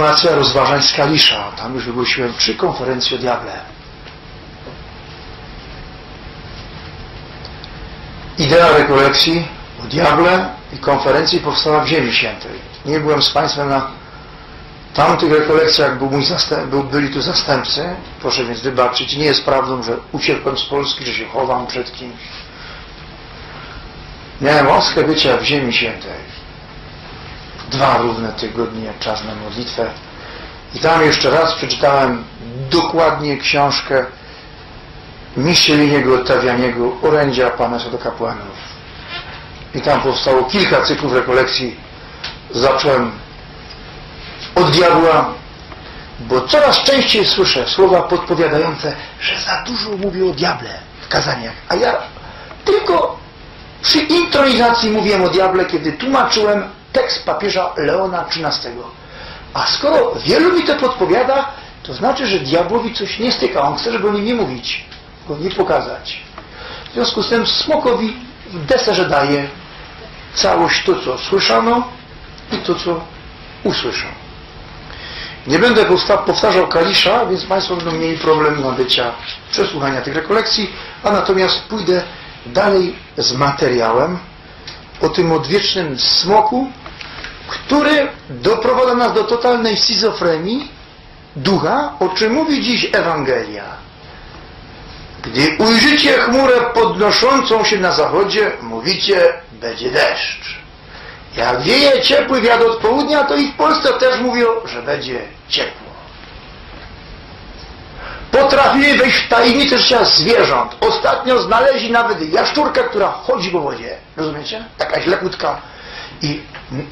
kontynuacja rozważań z Kalisza. Tam już wygłosiłem trzy konferencje o diable. Idea rekolekcji o diable i konferencji powstała w Ziemi Świętej. Nie byłem z Państwem na tamtych rekolekcjach, był mój był, byli tu zastępcy. Proszę więc wybaczyć. Nie jest prawdą, że uciekłem z Polski, że się chowam przed kimś. Miałem łaskę bycia w Ziemi Świętej. Dwa równe tygodnie czas na modlitwę. I tam jeszcze raz przeczytałem dokładnie książkę Miścieliniego Ottawianiego Orędzia Pana Kapłanów. I tam powstało kilka cyklów rekolekcji. Zacząłem od diabła, bo coraz częściej słyszę słowa podpowiadające, że za dużo mówię o diable w kazaniach. A ja tylko przy intronizacji mówiłem o diable, kiedy tłumaczyłem tekst papieża Leona XIII. A skoro wielu mi to podpowiada, to znaczy, że diabłowi coś nie styka. On chce, żeby o nim nie mówić, go nie pokazać. W związku z tym smokowi w deserze daje całość to, co słyszano i to, co usłyszą. Nie będę powtarzał Kalisza, więc Państwo będą mieli problem nabycia przesłuchania tych rekolekcji, a natomiast pójdę dalej z materiałem o tym odwiecznym smoku, który doprowadza nas do totalnej schizofrenii ducha, o czym mówi dziś Ewangelia. Gdy ujrzycie chmurę podnoszącą się na zachodzie, mówicie, będzie deszcz. Jak wieje ciepły wiatr od południa, to i w Polsce też mówią, że będzie ciepło. Potrafili wejść w tajemnicę życia zwierząt. Ostatnio znaleźli nawet jaszczurkę, która chodzi po wodzie. Rozumiecie? Taka źlekutka. I,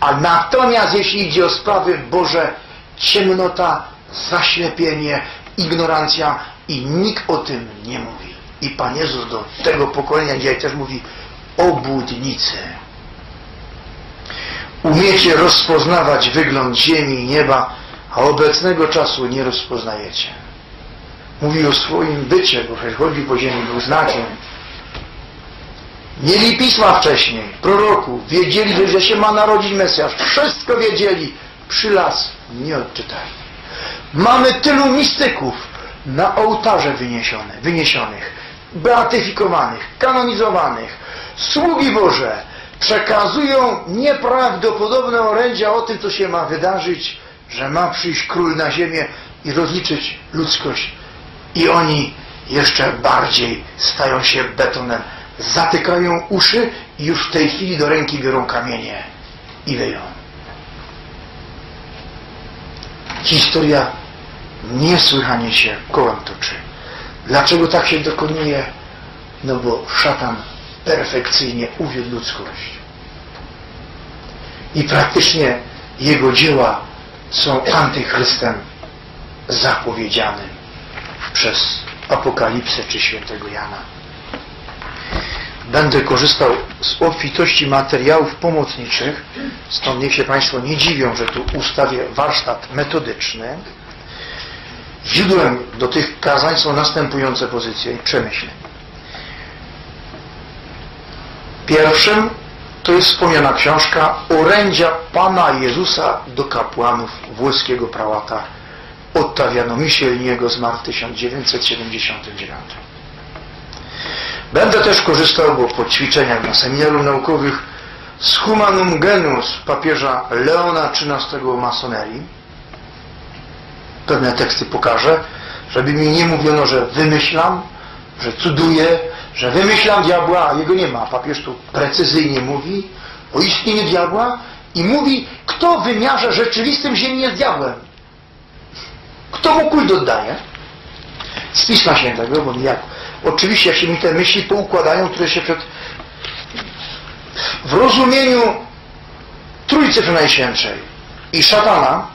a natomiast jeśli idzie o sprawy Boże, ciemnota, zaślepienie, ignorancja i nikt o tym nie mówi. I Pan Jezus do tego pokolenia dzisiaj też mówi obłudnicy. Umiecie rozpoznawać wygląd ziemi i nieba, a obecnego czasu nie rozpoznajecie. Mówi o swoim bycie, bo przecież chodzi po ziemi, był znakiem. Mieli pisma wcześniej, proroku, wiedzieli, że się ma narodzić Mesjasz. Wszystko wiedzieli. Przy las nie odczytali. Mamy tylu mistyków na ołtarze wyniesione, wyniesionych, beatyfikowanych, kanonizowanych. Sługi Boże przekazują nieprawdopodobne orędzia o tym, co się ma wydarzyć, że ma przyjść król na ziemię i rozliczyć ludzkość i oni jeszcze bardziej stają się betonem. Zatykają uszy i już w tej chwili do ręki biorą kamienie i wyją. Historia niesłychanie się kołem toczy. Dlaczego tak się dokonuje? No bo szatan perfekcyjnie uwiódł ludzkość. I praktycznie jego dzieła są antychrystem zapowiedzianym przez Apokalipsę czy Świętego Jana. Będę korzystał z obfitości materiałów pomocniczych, stąd niech się Państwo nie dziwią, że tu ustawię warsztat metodyczny. Źródłem do tych kazań są następujące pozycje i przemyśleń. Pierwszym to jest wspomniana książka Orędzia Pana Jezusa do kapłanów włoskiego prałata Ottaviano Micheliego zmarł w 1979. Będę też korzystał, bo po ćwiczeniach na seminarium naukowych z Humanum Genus papieża Leona XIII masonerii. Pewne teksty pokażę, żeby mi nie mówiono, że wymyślam, że cuduję, że wymyślam diabła, a jego nie ma. Papież tu precyzyjnie mówi o istnieniu diabła i mówi, kto w wymiarze rzeczywistym ziemi jest diabłem. Kto mu kult oddaje? Z Pisma Świętego, bo jak, oczywiście jak się mi te myśli poukładają, które się przed w rozumieniu Trójcy Przenajświętszej i szatana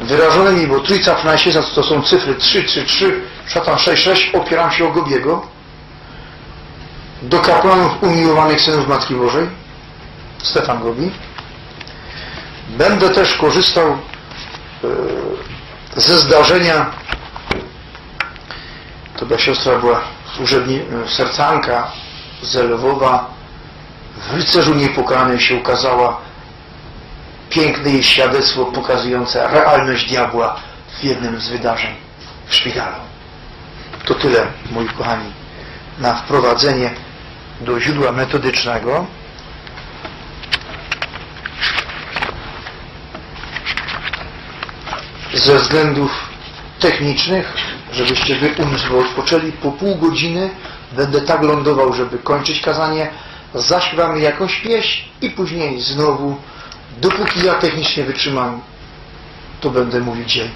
wyrażonymi, bo Trójca Przenajświętsza to są cyfry 3, 3, 3, szatan 6, 6, opieram się o Gobiego do kapłanów umiłowanych synów Matki Bożej Stefan Gobi. Będę też korzystał E, ze zdarzenia to ta siostra była e, sercanka z Lwowa w rycerzu niepokanym się ukazała Piękne jest świadectwo pokazujące realność diabła w jednym z wydarzeń w szpitalu. To tyle, moi kochani, na wprowadzenie do źródła metodycznego. Ze względów technicznych, żebyście wy umysł odpoczęli, po pół godziny będę tak lądował, żeby kończyć kazanie, zaśpiewamy jakąś pieśń i później znowu, dopóki ja technicznie wytrzymam, to będę dzień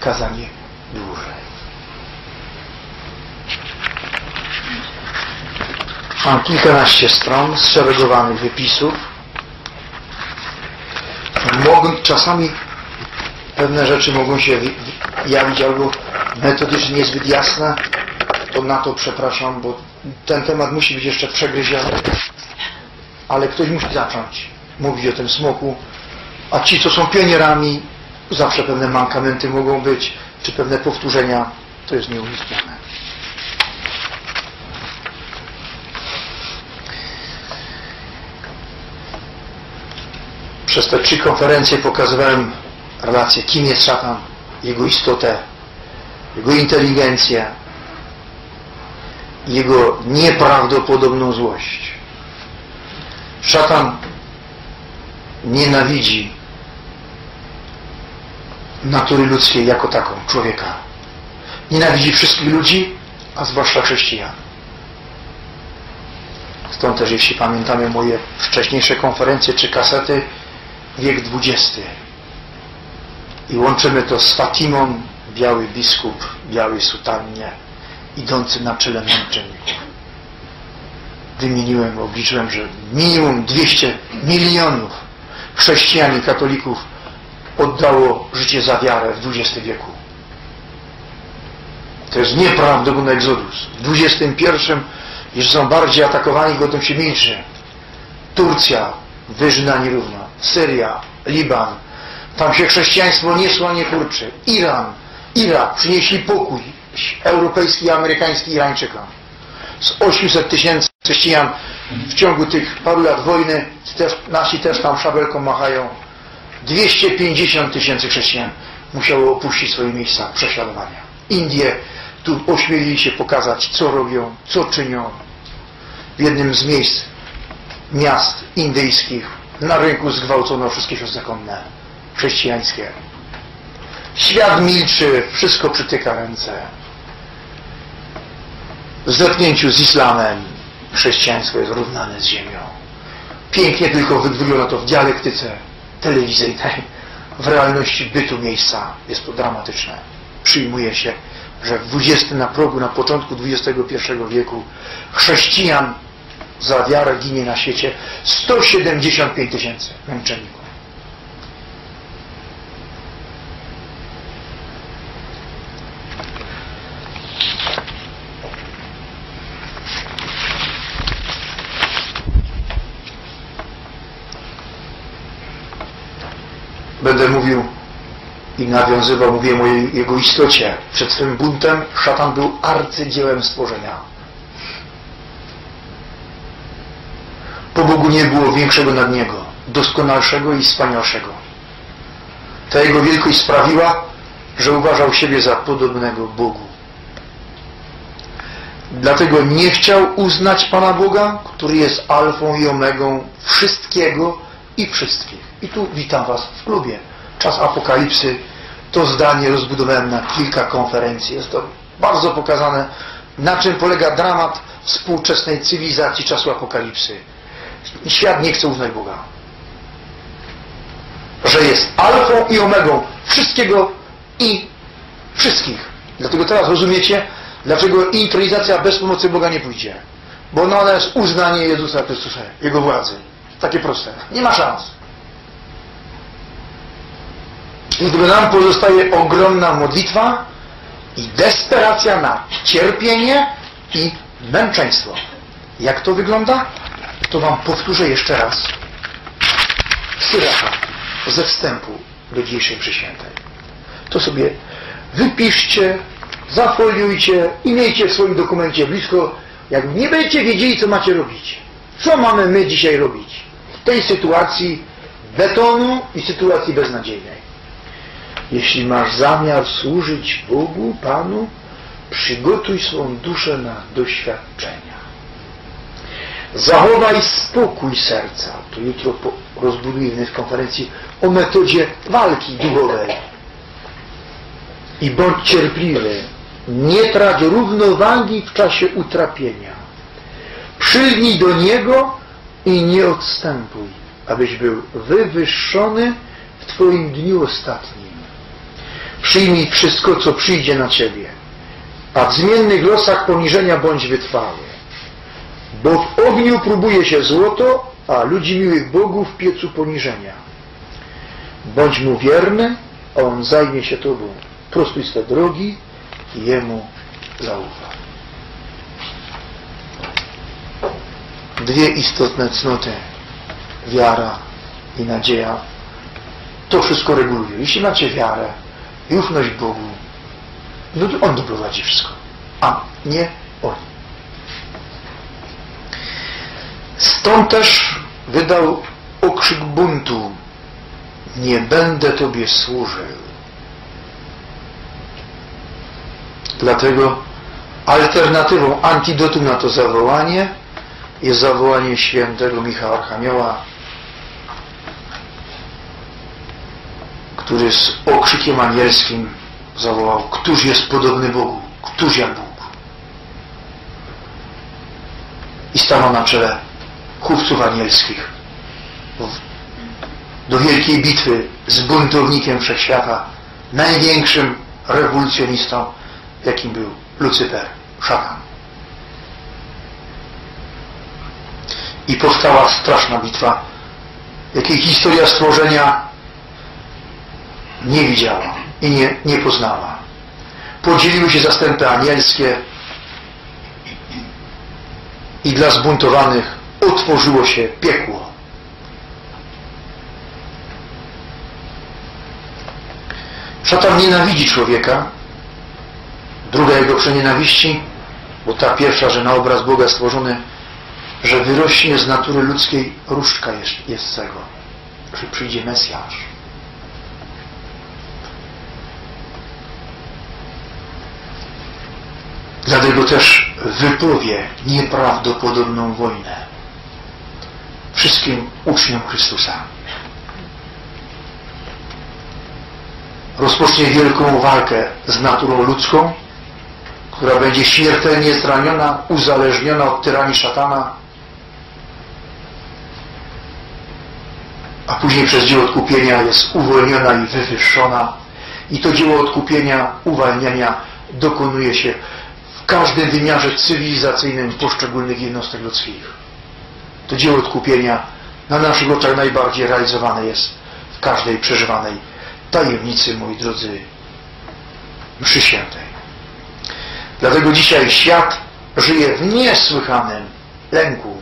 kazanie dłużej. Mam kilkanaście stron zszeregowanych wypisów. Mogą, czasami pewne rzeczy mogą się jawić albo metodycznie niezbyt jasne, to na to przepraszam, bo ten temat musi być jeszcze przegryziony. Ale ktoś musi zacząć mówić o tym smoku, a ci, co są pionierami, zawsze pewne mankamenty mogą być, czy pewne powtórzenia, to jest nieuniknione. Przez te trzy konferencje pokazywałem relację, kim jest szatan, jego istotę, jego inteligencję, jego nieprawdopodobną złość. Szatan nienawidzi natury ludzkiej jako taką, człowieka. Nienawidzi wszystkich ludzi, a zwłaszcza chrześcijan. Stąd też, jeśli pamiętamy moje wcześniejsze konferencje czy kasety, wiek XX. I łączymy to z Fatimą, biały biskup, biały sutannie, idący na czele męczenników. Wymieniłem, obliczyłem, że minimum 200 milionów chrześcijan i katolików oddało życie za wiarę w XX wieku. To jest nieprawdopodobny egzodus. W XXI jeszcze są bardziej atakowani, godą się milczy. Turcja, wyżyna nierówna. Syria, Liban. Tam się chrześcijaństwo niesłanie kurczy. Iran, Irak przynieśli pokój europejski i amerykański Irańczykom. Z 800 tysięcy chrześcijan w ciągu tych paru lat wojny też, nasi też tam szabelką machają. 250 tysięcy chrześcijan musiało opuścić swoje miejsca prześladowania. Indie tu ośmielili się pokazać, co robią, co czynią. W jednym z miejsc miast indyjskich na rynku zgwałcono wszystkie siostry zakonne, chrześcijańskie. Świat milczy, wszystko przytyka ręce. W zetknięciu z islamem chrześcijaństwo jest równane z ziemią. Pięknie tylko wygląda to w dialektyce telewizyjnej. W realności bytu miejsca jest to dramatyczne. Przyjmuje się, że w XX na progu, na początku XXI wieku chrześcijan za wiarę ginie na świecie 175 tysięcy męczenników. Będę mówił i nawiązywał, mówię o jego istocie. Przed swym buntem szatan był arcydziełem stworzenia Po Bogu nie było większego nad Niego, doskonalszego i wspanialszego. Ta Jego wielkość sprawiła, że uważał siebie za podobnego Bogu. Dlatego nie chciał uznać Pana Boga, który jest alfą i omegą wszystkiego i wszystkich. I tu witam Was w klubie. Czas Apokalipsy. To zdanie rozbudowałem na kilka konferencji. Jest to bardzo pokazane, na czym polega dramat współczesnej cywilizacji czasu Apokalipsy. Świat nie chce uznać Boga. Że jest alfą i omegą wszystkiego i wszystkich. Dlatego teraz rozumiecie, dlaczego intronizacja bez pomocy Boga nie pójdzie. Bo ona jest uznanie Jezusa Chrystusa, Jego władzy. Takie proste. Nie ma szans. I nam pozostaje ogromna modlitwa i desperacja na cierpienie i męczeństwo. Jak to wygląda? to wam powtórzę jeszcze raz syracha ze wstępu do dzisiejszej przyświętej. To sobie wypiszcie, zafoliujcie i miejcie w swoim dokumencie blisko, jak nie będziecie wiedzieli, co macie robić. Co mamy my dzisiaj robić? W tej sytuacji betonu i sytuacji beznadziejnej. Jeśli masz zamiar służyć Bogu, Panu, przygotuj swą duszę na doświadczenia. Zachowaj spokój serca. To jutro rozbudujemy w konferencji o metodzie walki duchowej. I bądź cierpliwy. Nie trać równowagi w czasie utrapienia. Przylgnij do Niego i nie odstępuj, abyś był wywyższony w Twoim dniu ostatnim. Przyjmij wszystko, co przyjdzie na Ciebie, a w zmiennych losach poniżenia bądź wytrwały. Bo w ogniu próbuje się złoto, a ludzi miłych Bogu w piecu poniżenia. Bądź mu wierny, a on zajmie się Tobą. Prostuj swe drogi i Jemu zaufa. Dwie istotne cnoty. Wiara i nadzieja. To wszystko reguluje. Jeśli macie wiarę ufność Bogu, no to On doprowadzi wszystko. A nie oni. Stąd też wydał okrzyk buntu. Nie będę Tobie służył. Dlatego alternatywą, antidotum na to zawołanie jest zawołanie świętego Michała Archanioła, który z okrzykiem anielskim zawołał, któż jest podobny Bogu, któż jak Bóg. I stanął na czele chówców anielskich do wielkiej bitwy z buntownikiem wszechświata, największym rewolucjonistą, jakim był Lucyper, szatan. I powstała straszna bitwa, jakiej historia stworzenia nie widziała i nie, nie poznała. Podzieliły się zastępy anielskie i dla zbuntowanych otworzyło się piekło. Szatan nienawidzi człowieka. Druga jego przenienawiści, bo ta pierwsza, że na obraz Boga stworzony, że wyrośnie z natury ludzkiej różdżka jest tego, że przyjdzie Mesjasz. Dlatego też wypowie nieprawdopodobną wojnę wszystkim uczniom Chrystusa. Rozpocznie wielką walkę z naturą ludzką, która będzie śmiertelnie zraniona, uzależniona od tyranii szatana, a później przez dzieło odkupienia jest uwolniona i wywyższona. I to dzieło odkupienia, uwalniania dokonuje się każdym wymiarze cywilizacyjnym poszczególnych jednostek ludzkich. To dzieło odkupienia na naszych oczach najbardziej realizowane jest w każdej przeżywanej tajemnicy, moi drodzy, mszy świętej. Dlatego dzisiaj świat żyje w niesłychanym lęku.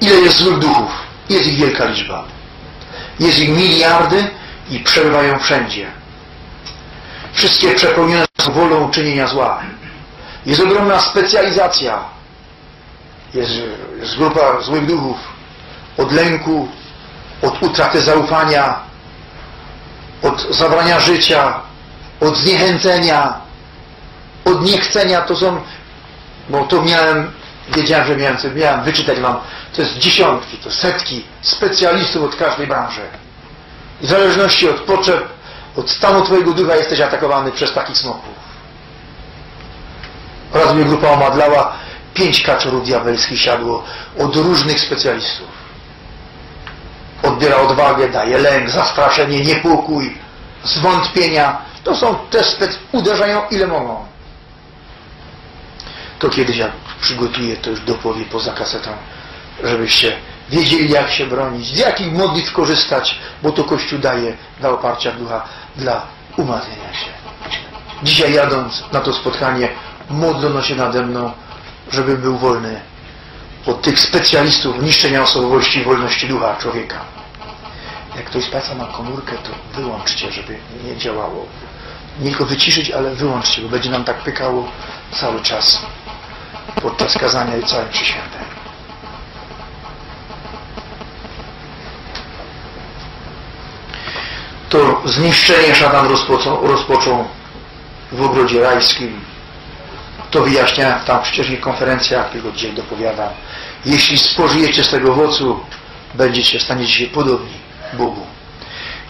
Ile jest złych duchów? Jest ich wielka liczba. Jest ich miliardy i przebywają wszędzie. Wszystkie przepełnione są wolą czynienia zła. Jest ogromna specjalizacja jest, jest grupa złych duchów, od lęku, od utraty zaufania, od zabrania życia, od zniechęcenia, od niechcenia. To są, bo to miałem, wiedziałem, że miałem, miałem wyczytać Wam, to jest dziesiątki, to setki specjalistów od każdej branży. W zależności od potrzeb, od stanu Twojego ducha jesteś atakowany przez takich smoków. Oraz mnie grupa omadlała, pięć kaczorów diabelskich siadło od różnych specjalistów. Odbiera odwagę, daje lęk, zastraszenie, niepokój, zwątpienia. To są te spec... uderzają ile mogą. To kiedyś jak przygotuję, to już dopowie poza kasetą, żebyście wiedzieli jak się bronić, z jakich modlitw korzystać, bo to Kościół daje dla oparcia ducha, dla umazania się. Dzisiaj jadąc na to spotkanie, modlono się nade mną żebym był wolny od tych specjalistów niszczenia osobowości i wolności ducha człowieka. Jak ktoś z Państwa ma komórkę, to wyłączcie, żeby nie działało. Nie tylko wyciszyć, ale wyłączcie, bo będzie nam tak pykało cały czas podczas kazania i całej przyświętej. To zniszczenie szatan rozpoczął, rozpoczął w ogrodzie rajskim. To wyjaśniałem tam wcześniej konferencjach, tylko dzisiaj dopowiadam. Jeśli spożyjecie z tego owocu, będziecie, staniecie się podobni Bogu.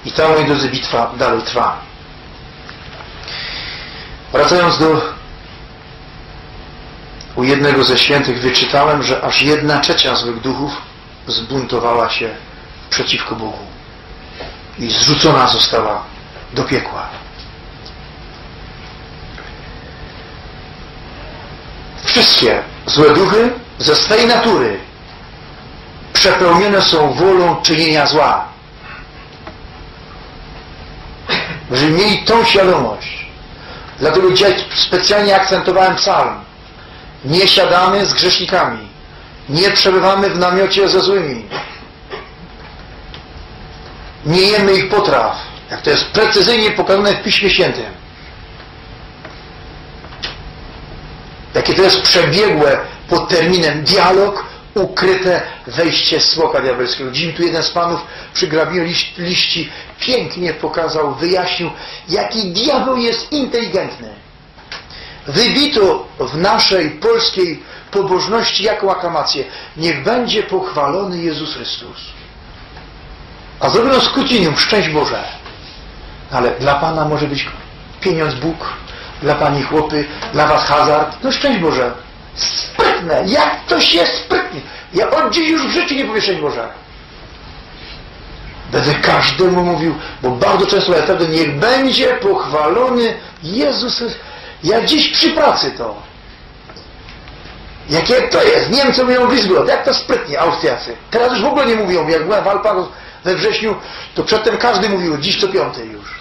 I ta, moi drodzy, bitwa dalej trwa. Wracając do u jednego ze świętych wyczytałem, że aż jedna trzecia złych duchów zbuntowała się przeciwko Bogu i zrzucona została do piekła. Wszystkie złe duchy ze swej natury przepełnione są wolą czynienia zła. Że mieli tą świadomość. Dlatego dzisiaj specjalnie akcentowałem psalm. Nie siadamy z grzesznikami. Nie przebywamy w namiocie ze złymi. Nie jemy ich potraw. Jak to jest precyzyjnie pokazane w Piśmie Świętym. Jakie to jest przebiegłe pod terminem dialog, ukryte wejście smoka diabelskiego. Dziś tu jeden z panów przy grabieniu liści, liści pięknie pokazał, wyjaśnił, jaki diabeł jest inteligentny. Wybito w naszej polskiej pobożności jaką aklamację. Niech będzie pochwalony Jezus Chrystus. A zrobiono skrócenium, szczęść Boże. Ale dla Pana może być pieniądz Bóg, dla Pani chłopy, dla Was hazard. No szczęść Boże. Sprytne. Jak to się sprytnie. Ja od dziś już w życiu nie powiem szczęść Boże. Będę każdemu mówił, bo bardzo często ja wtedy niech będzie pochwalony Jezus. Ja dziś przy pracy to. Jakie to jest? Niemcy mówią Wisglot. Jak to sprytnie, Austriacy. Teraz już w ogóle nie mówią. Jak byłem w Alpach we wrześniu, to przedtem każdy mówił, dziś co piąty już.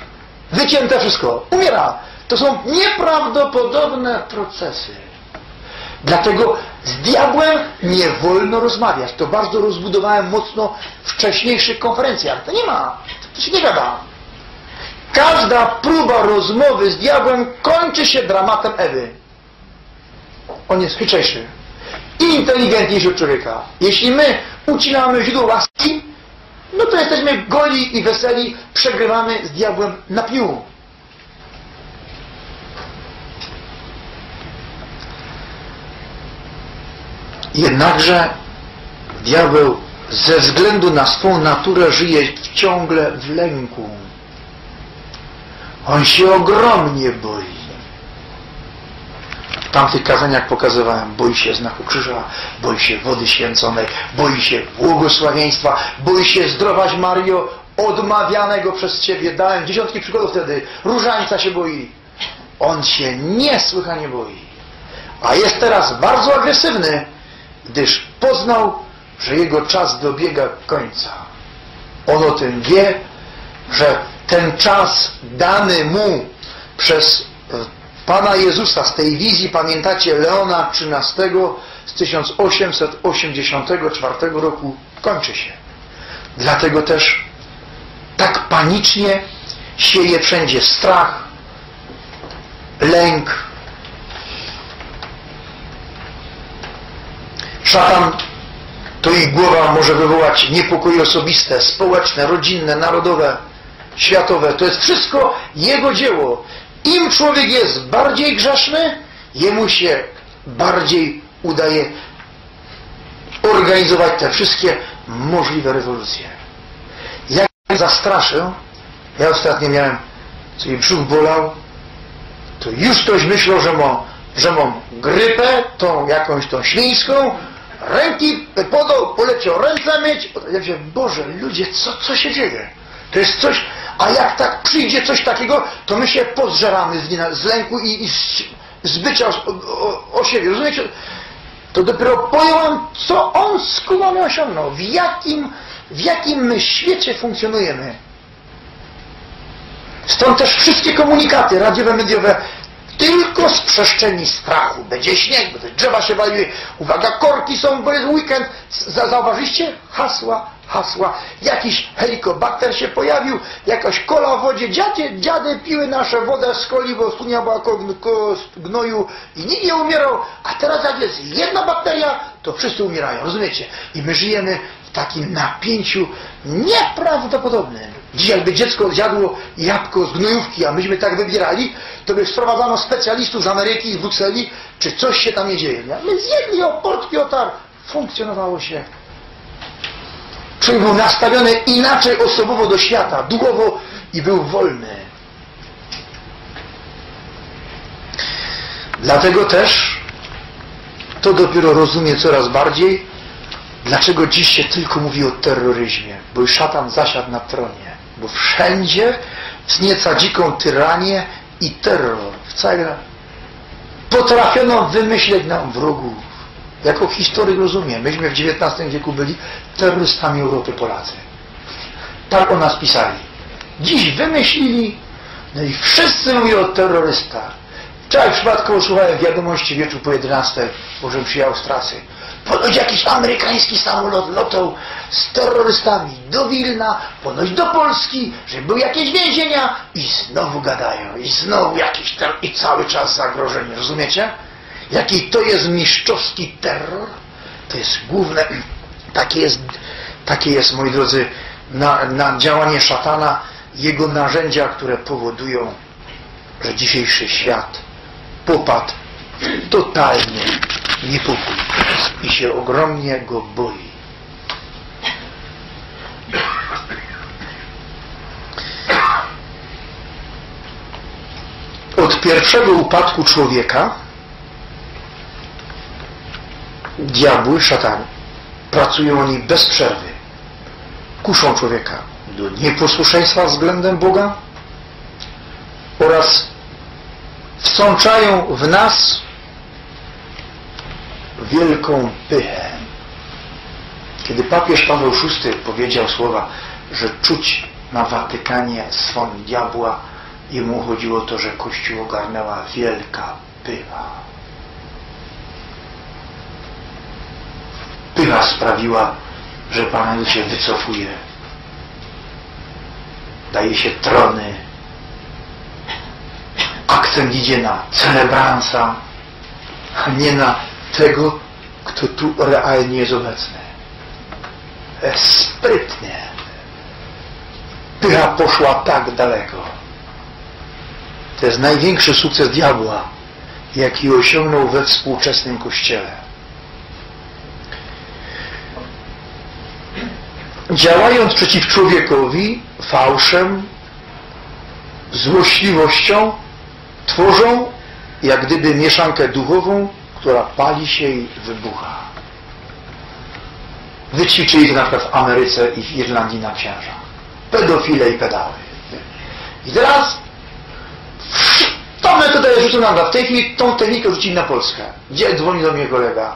Wycięte wszystko. Umiera. To są nieprawdopodobne procesy. Dlatego z diabłem nie wolno rozmawiać. To bardzo rozbudowałem mocno w wcześniejszych konferencjach. To nie ma. To się nie gada. Każda próba rozmowy z diabłem kończy się dramatem Ewy. On jest chytrzejszy i inteligentniejszy od człowieka. Jeśli my ucinamy źródło łaski, no to jesteśmy goli i weseli, przegrywamy z diabłem na pił. Jednakże diabeł ze względu na swą naturę żyje ciągle w lęku. On się ogromnie boi. Tamtych kazaniach pokazywałem, boi się znaku krzyża, boi się wody święconej, boi się błogosławieństwa, boi się zdrowaś Mario, odmawianego przez Ciebie. Dałem dziesiątki przykładów wtedy. Różańca się boi. On się niesłychanie boi. A jest teraz bardzo agresywny, gdyż poznał, że jego czas dobiega końca. On o tym wie, że ten czas dany mu przez Pana Jezusa z tej wizji, pamiętacie Leona XIII z 1884 roku, kończy się. Dlatego też tak panicznie sieje wszędzie strach, lęk. Szatan to ich głowa może wywołać niepokoje osobiste, społeczne, rodzinne, narodowe, światowe. To jest wszystko jego dzieło. Im człowiek jest bardziej grzeszny, jemu się bardziej udaje organizować te wszystkie możliwe rewolucje. Jak zastraszę, ja ostatnio miałem, mi brzuch bolał, to już ktoś myślał, że mam, że mam grypę, tą jakąś tą świńską, ręki podał, poleciał ręce mieć. Ja mówię, Boże, ludzie, co, co się dzieje? To jest coś, a jak tak przyjdzie coś takiego, to my się pozżeramy z, z lęku i, i z, z bycia o, o, o, siebie. Rozumiecie? To dopiero pojąłem, co on skumany osiągnął, w jakim, w jakim my świecie funkcjonujemy. Stąd też wszystkie komunikaty radiowe, mediowe, tylko z przestrzeni strachu. Będzie śnieg, będzie drzewa się waliły. Uwaga, korki są, bo jest weekend. Zauważyliście? Hasła hasła. Jakiś helikobakter się pojawił, jakaś kola w wodzie. Dziadzie, dziady piły nasze wodę z coli, bo studnia była gnoju i nikt nie umierał. A teraz jak jest jedna bakteria, to wszyscy umierają. Rozumiecie? I my żyjemy w takim napięciu nieprawdopodobnym. Dzisiaj by dziecko zjadło jabłko z gnojówki, a myśmy tak wybierali, to by sprowadzano specjalistów z Ameryki, z Brukseli, czy coś się tam nie dzieje. Nie? My zjedli o portki otar. Funkcjonowało się. Człowiek był nastawiony inaczej osobowo do świata, duchowo i był wolny. Dlatego też to dopiero rozumie coraz bardziej, dlaczego dziś się tylko mówi o terroryzmie, bo już szatan zasiadł na tronie, bo wszędzie wznieca dziką tyranię i terror. Wcale potrafiono wymyśleć nam wrogów. Jako historyk rozumiem, myśmy w XIX wieku byli terrorystami Europy Polacy. Tak o nas pisali. Dziś wymyślili, no i wszyscy mówią o terrorystach. Wczoraj przypadkowo słuchałem wiadomości wieczór po 11, może przyjechał z trasy. Ponoć jakiś amerykański samolot lotał z terrorystami do Wilna, ponoć do Polski, że były jakieś więzienia i znowu gadają, i znowu jakiś i cały czas zagrożenie, rozumiecie? Jaki to jest mistrzowski terror? To jest główne, takie jest, takie jest moi drodzy, na, na działanie szatana, jego narzędzia, które powodują, że dzisiejszy świat popadł totalnie niepokój i się ogromnie go boi. Od pierwszego upadku człowieka diabły, szatany pracują oni bez przerwy. Kuszą człowieka do nieposłuszeństwa względem Boga oraz wsączają w nas wielką pychę. Kiedy papież Paweł VI powiedział słowa, że czuć na Watykanie swą diabła, jemu chodziło o to, że Kościół ogarnęła wielka pycha. Pycha sprawiła, że Pan się wycofuje. Daje się trony, akcent idzie na celebransa, a nie na tego, kto tu realnie jest obecny. Sprytnie. Pycha poszła tak daleko. To jest największy sukces diabła, jaki osiągnął we współczesnym Kościele. Działając przeciw człowiekowi fałszem, złośliwością, tworzą jak gdyby mieszankę duchową, która pali się i wybucha. Wyćwiczyli to na przykład w Ameryce i w Irlandii na księżach. Pedofile i pedały. I teraz tą metodę rzucą nam w tej chwili tą technikę rzucili na Polskę. Gdzie dzwoni do mnie kolega?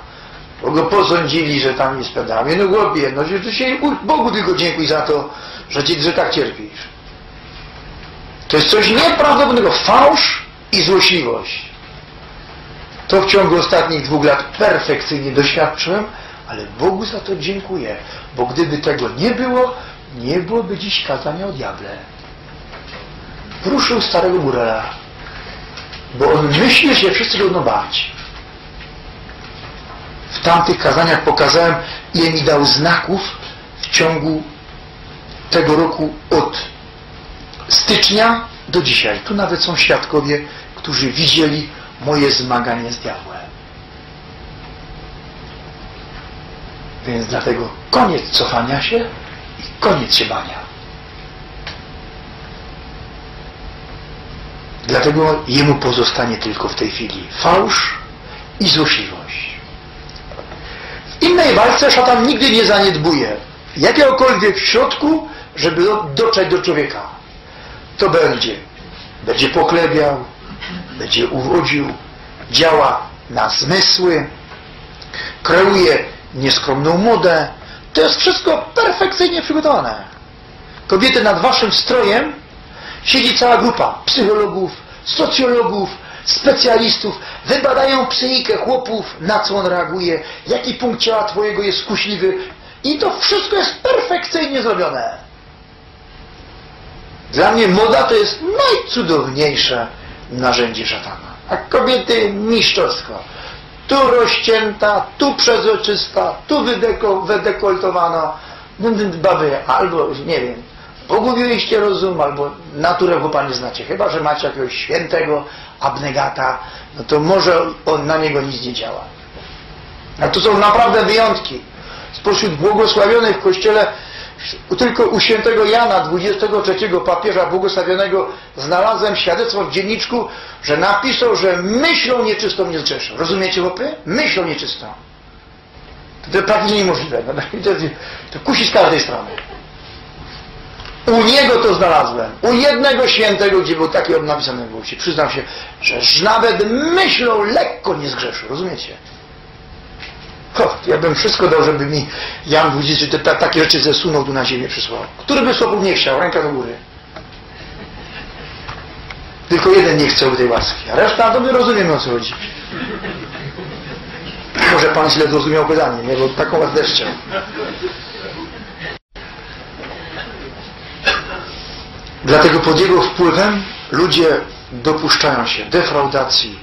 Bo go posądzili, że tam jest pedał. No głupie, no że się Bogu tylko dziękuj za to, że, ci, że tak cierpisz. To jest coś nieprawdopodobnego. Fałsz i złośliwość. To w ciągu ostatnich dwóch lat perfekcyjnie doświadczyłem, ale Bogu za to dziękuję, bo gdyby tego nie było, nie byłoby dziś kazania o diable. Ruszył starego Burela, bo on myśli, że wszyscy będą bać. W tamtych kazaniach pokazałem, ile mi dał znaków w ciągu tego roku od stycznia do dzisiaj. Tu nawet są świadkowie, którzy widzieli moje zmaganie z diabłem. Więc dlatego koniec cofania się i koniec się bania. Dlatego jemu pozostanie tylko w tej chwili fałsz i złośliwość. Innej walce szatan nigdy nie zaniedbuje jakiegokolwiek środku, żeby dotrzeć do człowieka. To będzie. Będzie poklebiał, będzie uwodził, działa na zmysły, kreuje nieskromną modę. To jest wszystko perfekcyjnie przygotowane. Kobiety nad waszym strojem siedzi cała grupa psychologów, socjologów, specjalistów, wybadają psychikę chłopów, na co on reaguje, jaki punkt ciała twojego jest skuśliwy i to wszystko jest perfekcyjnie zrobione. Dla mnie moda to jest najcudowniejsze narzędzie szatana. A kobiety mistrzostwo. Tu rozcięta, tu przezroczysta, tu wydeko, wydekoltowana. Baby albo, nie wiem, pogubiliście rozum, albo naturę chłopa nie znacie. Chyba, że macie jakiegoś świętego abnegata, no to może on na niego nic nie działa. A to są naprawdę wyjątki. Spośród błogosławionych w Kościele tylko u świętego Jana, 23 papieża błogosławionego, znalazłem świadectwo w dzienniczku, że napisał, że myślą nieczystą nie zgrzeszą. Rozumiecie, chłopy? Myślą nieczystą. To jest praktycznie niemożliwe. No, to, to kusi z każdej strony. U niego to znalazłem. U jednego świętego, gdzie był taki napisany w Bóg. Przyznam się, że nawet myślą lekko nie zgrzeszył. Rozumiecie? Ho, ja bym wszystko dał, żeby mi Jan 20 te, takie rzeczy zesunął tu na ziemię przysłał. Który by słowów nie chciał? Ręka do góry. Tylko jeden nie chciał tej łaski, a reszta to my rozumiemy o co chodzi. Może pan źle zrozumiał pytanie, nie? Bo taką was deszczę. Dlatego pod jego wpływem ludzie dopuszczają się defraudacji,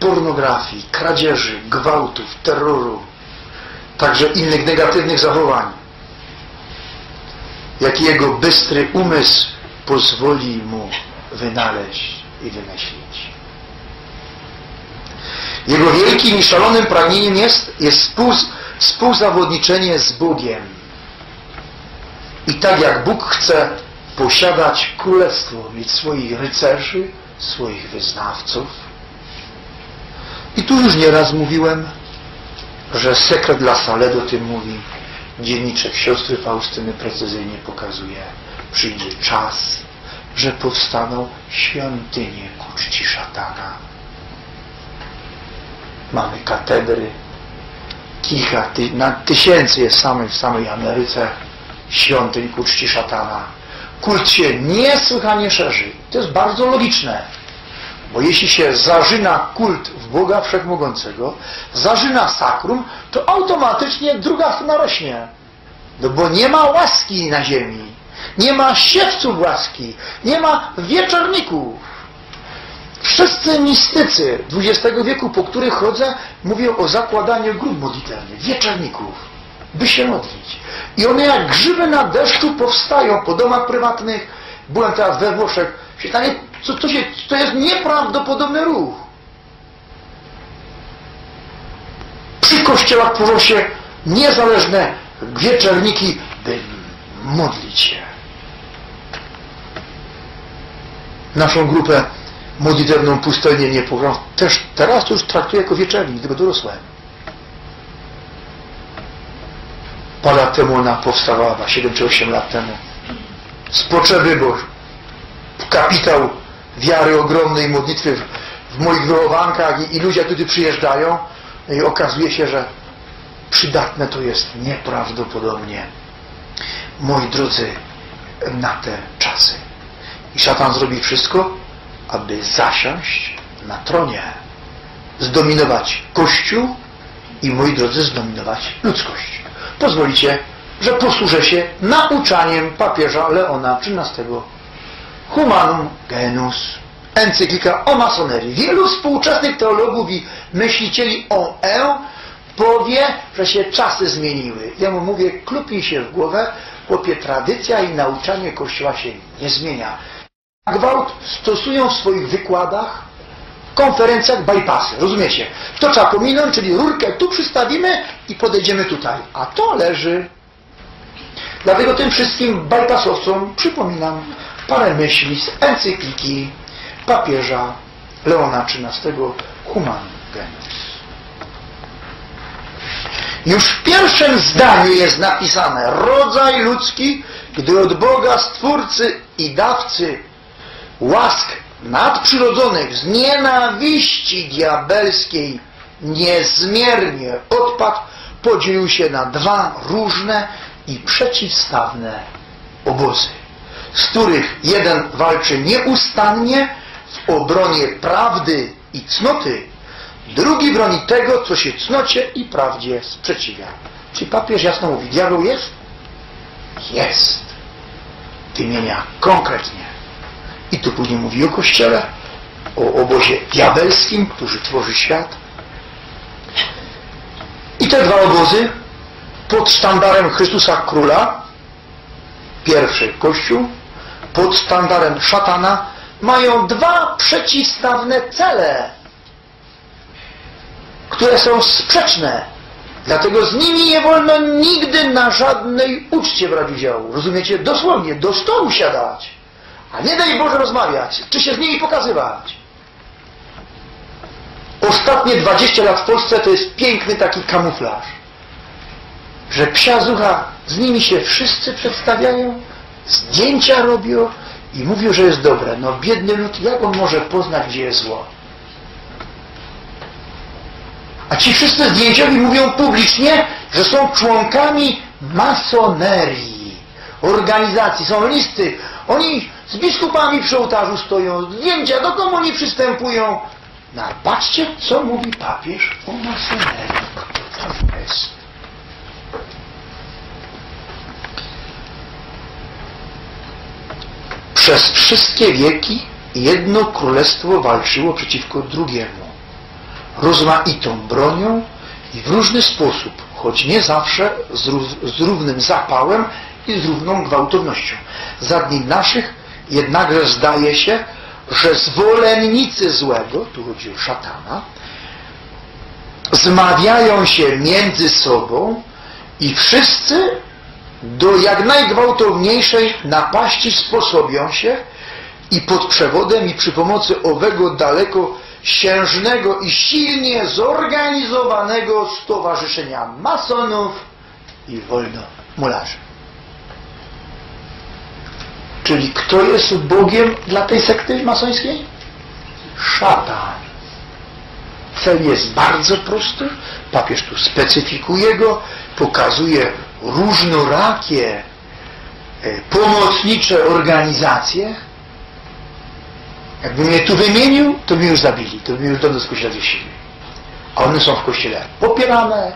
pornografii, kradzieży, gwałtów, terroru, także innych negatywnych zachowań, jak jego bystry umysł pozwoli mu wynaleźć i wymyślić. Jego wielkim i szalonym pragnieniem jest, jest współ, współzawodniczenie z Bogiem. I tak jak Bóg chce posiadać królestwo, mieć swoich rycerzy, swoich wyznawców. I tu już nieraz mówiłem, że sekret dla Saledo tym mówi. Dzienniczek siostry Faustyny precyzyjnie pokazuje. Przyjdzie czas, że powstaną świątynie ku czci szatana. Mamy katedry, kilka, ty, na tysięcy jest samej, w samej Ameryce świątyń ku czci szatana. Kult się niesłychanie szerzy. To jest bardzo logiczne. Bo jeśli się zażyna kult w Boga Wszechmogącego, zażyna sakrum, to automatycznie druga strona rośnie. No bo nie ma łaski na ziemi. Nie ma siewców łaski. Nie ma wieczorników. Wszyscy mistycy XX wieku, po których chodzę, mówią o zakładaniu grup modlitewnych, wieczorników, by się modlić. I one jak grzyby na deszczu powstają po domach prywatnych. Byłem teraz we Włoszech. Świetnie co, to, się, to jest nieprawdopodobny ruch. Przy kościołach tworzą się niezależne wieczerniki, by modlić się. Naszą grupę modlitewną pustelnię nie pogram. Też teraz już traktuję jako wieczernik, tylko dorosłe. Lat temu ona powstawała, 7 czy 8 lat temu. Z potrzeby, bo kapitał wiary ogromnej modlitwy w, w moich wychowankach i, i ludzie tutaj przyjeżdżają i okazuje się, że przydatne to jest nieprawdopodobnie. Moi drodzy, na te czasy. I szatan zrobi wszystko, aby zasiąść na tronie, zdominować Kościół i, moi drodzy, zdominować ludzkość. Pozwolicie, że posłużę się nauczaniem papieża Leona XIII Humanum Genus. Encyklika o masonerii. Wielu współczesnych teologów i myślicieli o E powie, że się czasy zmieniły. Ja mu mówię, klupnij się w głowę, chłopie, tradycja i nauczanie Kościoła się nie zmienia. Gwałt stosują w swoich wykładach, konferencjach bypassy, rozumiecie? To trzeba pominąć, czyli rurkę tu przystawimy i podejdziemy tutaj. A to leży. Dlatego tym wszystkim bypassowcom przypominam, parę myśli z encykliki papieża Leona XIII Human Genus. Już w pierwszym zdaniu jest napisane rodzaj ludzki, gdy od Boga Stwórcy i Dawcy łask nadprzyrodzonych z nienawiści diabelskiej niezmiernie odpadł, podzielił się na dwa różne i przeciwstawne obozy z których jeden walczy nieustannie w obronie prawdy i cnoty, drugi broni tego, co się cnocie i prawdzie sprzeciwia. Czy papież jasno mówi, diabeł jest? Jest. Wymienia konkretnie. I tu później mówi o Kościele, o obozie diabelskim, który tworzy świat. I te dwa obozy pod sztandarem Chrystusa Króla Pierwszy Kościół pod sztandarem szatana mają dwa przeciwstawne cele, które są sprzeczne. Dlatego z nimi nie wolno nigdy na żadnej uczcie brać udziału. Rozumiecie? Dosłownie, do stołu siadać. A nie daj Boże rozmawiać, czy się z nimi pokazywać. Ostatnie 20 lat w Polsce to jest piękny taki kamuflaż. Że psia zucha, z nimi się wszyscy przedstawiają, zdjęcia robią i mówią, że jest dobre. No biedny lud, jak on może poznać, gdzie jest zło? A ci wszyscy zdjęciowi mówią publicznie, że są członkami masonerii, organizacji, są listy. Oni z biskupami przy ołtarzu stoją, zdjęcia, do komu oni przystępują. No patrzcie, co mówi papież o masonerii. To jest? Przez wszystkie wieki jedno królestwo walczyło przeciwko drugiemu. Rozmaitą bronią i w różny sposób, choć nie zawsze z, z równym zapałem i z równą gwałtownością. Za dni naszych jednakże zdaje się, że zwolennicy złego, tu chodzi o szatana, zmawiają się między sobą i wszyscy do jak najgwałtowniejszej napaści sposobią się i pod przewodem i przy pomocy owego daleko siężnego i silnie zorganizowanego stowarzyszenia masonów i wolnomularzy. Czyli kto jest Bogiem dla tej sekty masońskiej? Szatan. Cel jest bardzo prosty. Papież tu specyfikuje go, pokazuje różnorakie e, pomocnicze organizacje. Jakby mnie tu wymienił, to mnie już zabili, to mnie już do z kościoła zwiesili. A one są w kościele popierane,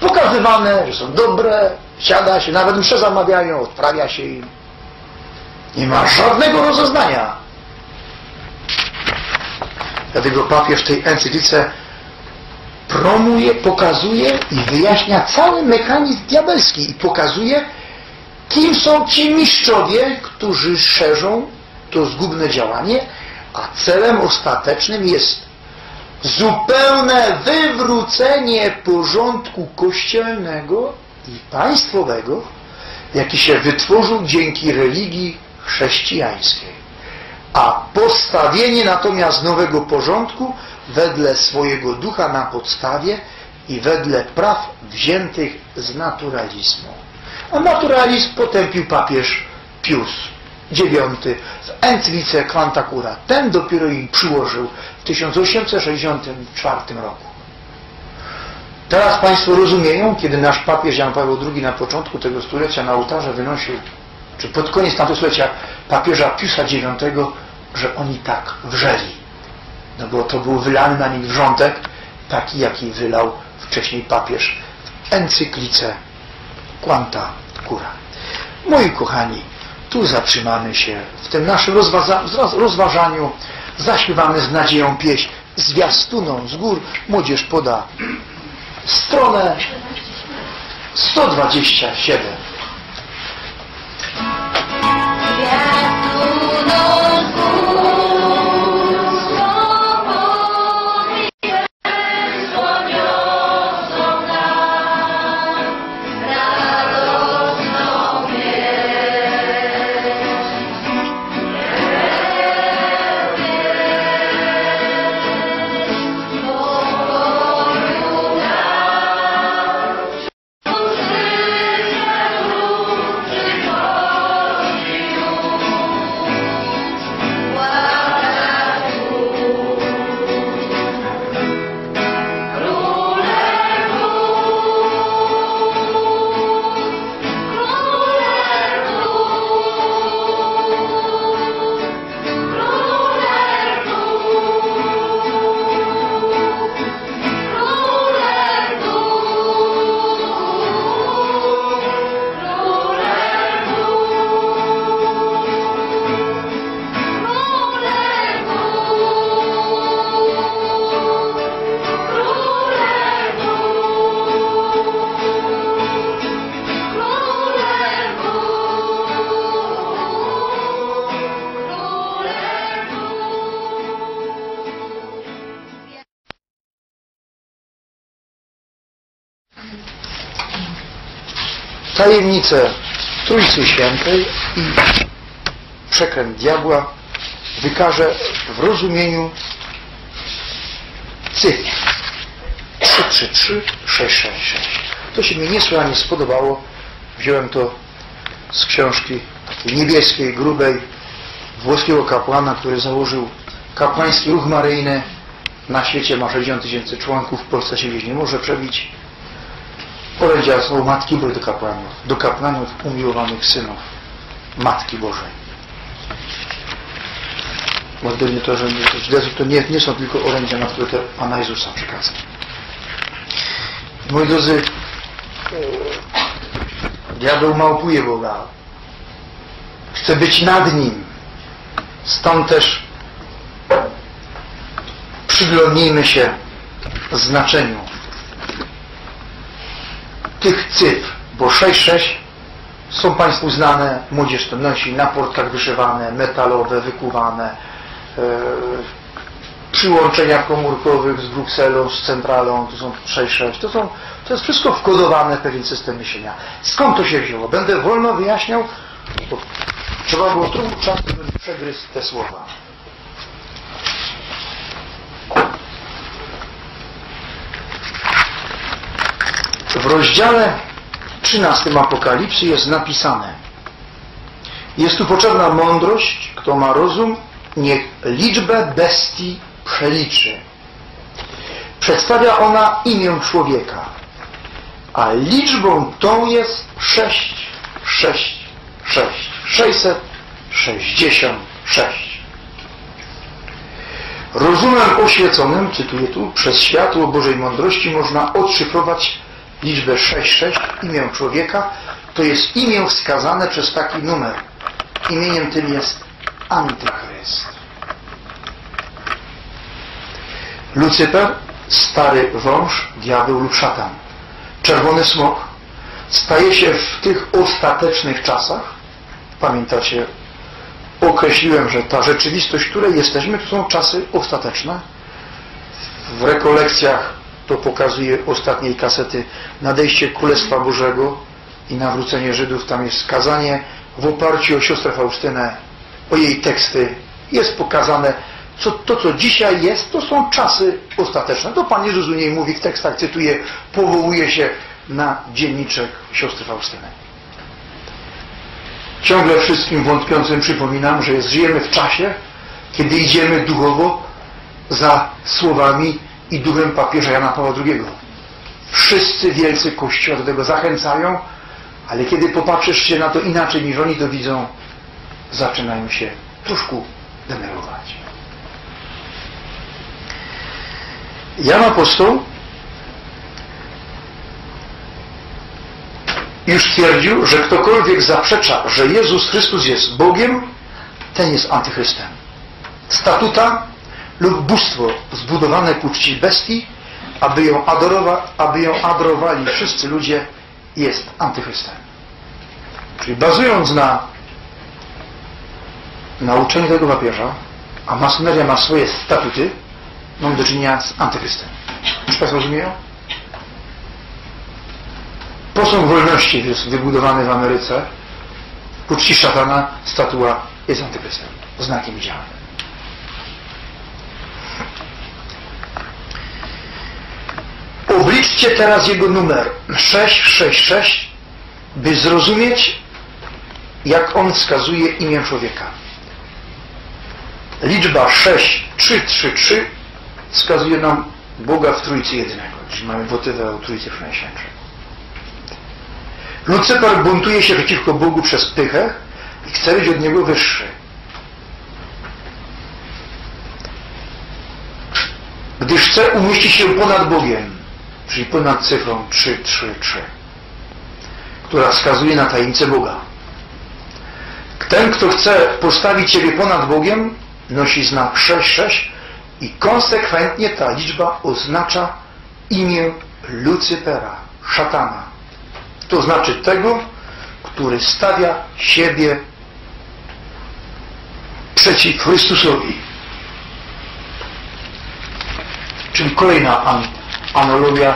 pokazywane, że są dobre, siada się, nawet msze zamawiają, odprawia się im. Nie ma żadnego rozeznania. Dlatego papież w tej encyklice promuje, pokazuje i wyjaśnia cały mechanizm diabelski i pokazuje, kim są ci mistrzowie, którzy szerzą to zgubne działanie, a celem ostatecznym jest zupełne wywrócenie porządku kościelnego i państwowego, jaki się wytworzył dzięki religii chrześcijańskiej. A postawienie natomiast nowego porządku wedle swojego ducha na podstawie i wedle praw wziętych z naturalizmu. A naturalizm potępił papież Pius IX w encyklice Quanta Cura. Ten dopiero im przyłożył w 1864 roku. Teraz Państwo rozumieją, kiedy nasz papież Jan Paweł II na początku tego stulecia na ołtarze wynosił, czy pod koniec tamtego stulecia papieża Piusa IX, że oni tak wrzeli no bo to był wylany na nich wrzątek, taki jaki wylał wcześniej papież w encyklice Quanta Cura. Moi kochani, tu zatrzymamy się w tym naszym rozważaniu. Zaśpiewamy z nadzieją pieśń zwiastuną z gór. Młodzież poda stronę 127. 요 tajemnicę Trójcy Świętej i przekręt diabła wykażę w rozumieniu cyfr 333 666. To się mi niesłychanie spodobało. Wziąłem to z książki niebieskiej, grubej, włoskiego kapłana, który założył kapłański ruch maryjny. Na świecie ma 60 tysięcy członków, w Polsce się gdzieś nie może przebić. Orędzia są Matki Bożej do kapłanów, do kapłanów umiłowanych synów Matki Bożej. Modlenie to, że to nie, nie są tylko orędzia, na które Pana Jezusa przekazał. Moi drodzy, diabeł małpuje Boga. Chce być nad Nim. Stąd też przyglądnijmy się znaczeniu tych cyfr, bo 6-6 są Państwu znane, młodzież to nosi na portkach wyszywane, metalowe, wykuwane, e, przyłączenia komórkowych z Brukselą, z centralą, to są 6-6, to, to jest wszystko wkodowane w pewien system myślenia. Skąd to się wzięło? Będę wolno wyjaśniał, bo trzeba było trochę czasu, żeby przegryzł te słowa. W rozdziale 13 Apokalipsy jest napisane jest tu potrzebna mądrość, kto ma rozum, niech liczbę bestii przeliczy. Przedstawia ona imię człowieka, a liczbą tą jest 6, 6, 6, 666. Rozumem oświeconym, cytuję tu, przez światło Bożej mądrości można odszyfrować liczbę 66, imię człowieka, to jest imię wskazane przez taki numer. Imieniem tym jest Antychryst. Lucyper, stary wąż, diabeł lub szatan. Czerwony smok staje się w tych ostatecznych czasach, pamiętacie, określiłem, że ta rzeczywistość, w której jesteśmy, to są czasy ostateczne. W rekolekcjach to pokazuje ostatniej kasety nadejście Królestwa Bożego i nawrócenie Żydów. Tam jest skazanie w oparciu o siostrę Faustynę, o jej teksty. Jest pokazane, co, to co dzisiaj jest, to są czasy ostateczne. To Pan Jezus u niej mówi w tekstach, cytuję, powołuje się na dzienniczek siostry Faustyny. Ciągle wszystkim wątpiącym przypominam, że jest, żyjemy w czasie, kiedy idziemy duchowo za słowami i duchem papieża Jana Pawła II. Wszyscy wielcy Kościoła do tego zachęcają, ale kiedy popatrzysz się na to inaczej niż oni to widzą, zaczynają się troszkę denerwować. Jan Apostoł już twierdził, że ktokolwiek zaprzecza, że Jezus Chrystus jest Bogiem, ten jest antychrystem. Statuta lub bóstwo zbudowane ku czci bestii, aby ją, adorowa, aby ją adorowali wszyscy ludzie, jest antychrystem. Czyli bazując na nauczeniu tego papieża, a masoneria ma swoje statuty, mamy do czynienia z antychrystem. Już Państwo rozumieją? Posąg wolności jest wybudowany w Ameryce. Ku czci szatana statua jest antychrystem. Znakiem widziałem. Obliczcie teraz jego numer 666, by zrozumieć, jak on wskazuje imię człowieka. Liczba 6333 wskazuje nam Boga w Trójcy Jedynego, czyli mamy motywę o Trójcy Najświętszej. Lucyper buntuje się przeciwko Bogu przez pychę i chce być od Niego wyższy. Gdyż chce umieścić się ponad Bogiem, czyli ponad cyfrą 333, która wskazuje na tajemnicę Boga. Ten, kto chce postawić siebie ponad Bogiem, nosi znak 66 i konsekwentnie ta liczba oznacza imię Lucypera, szatana. To znaczy tego, który stawia siebie przeciw Chrystusowi. Czyli kolejna an analogia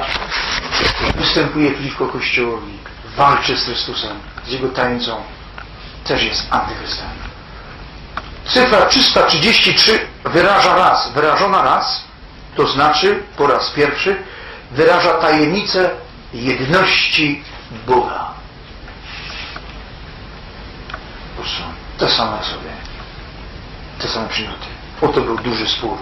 występuje przeciwko Kościołowi. walczy z Chrystusem, z Jego tajemnicą, też jest antychrystem. Cyfra 333 wyraża raz, wyrażona raz, to znaczy po raz pierwszy wyraża tajemnicę jedności Boga. Proszę, te same osoby, te same przymioty. Oto był duży spór.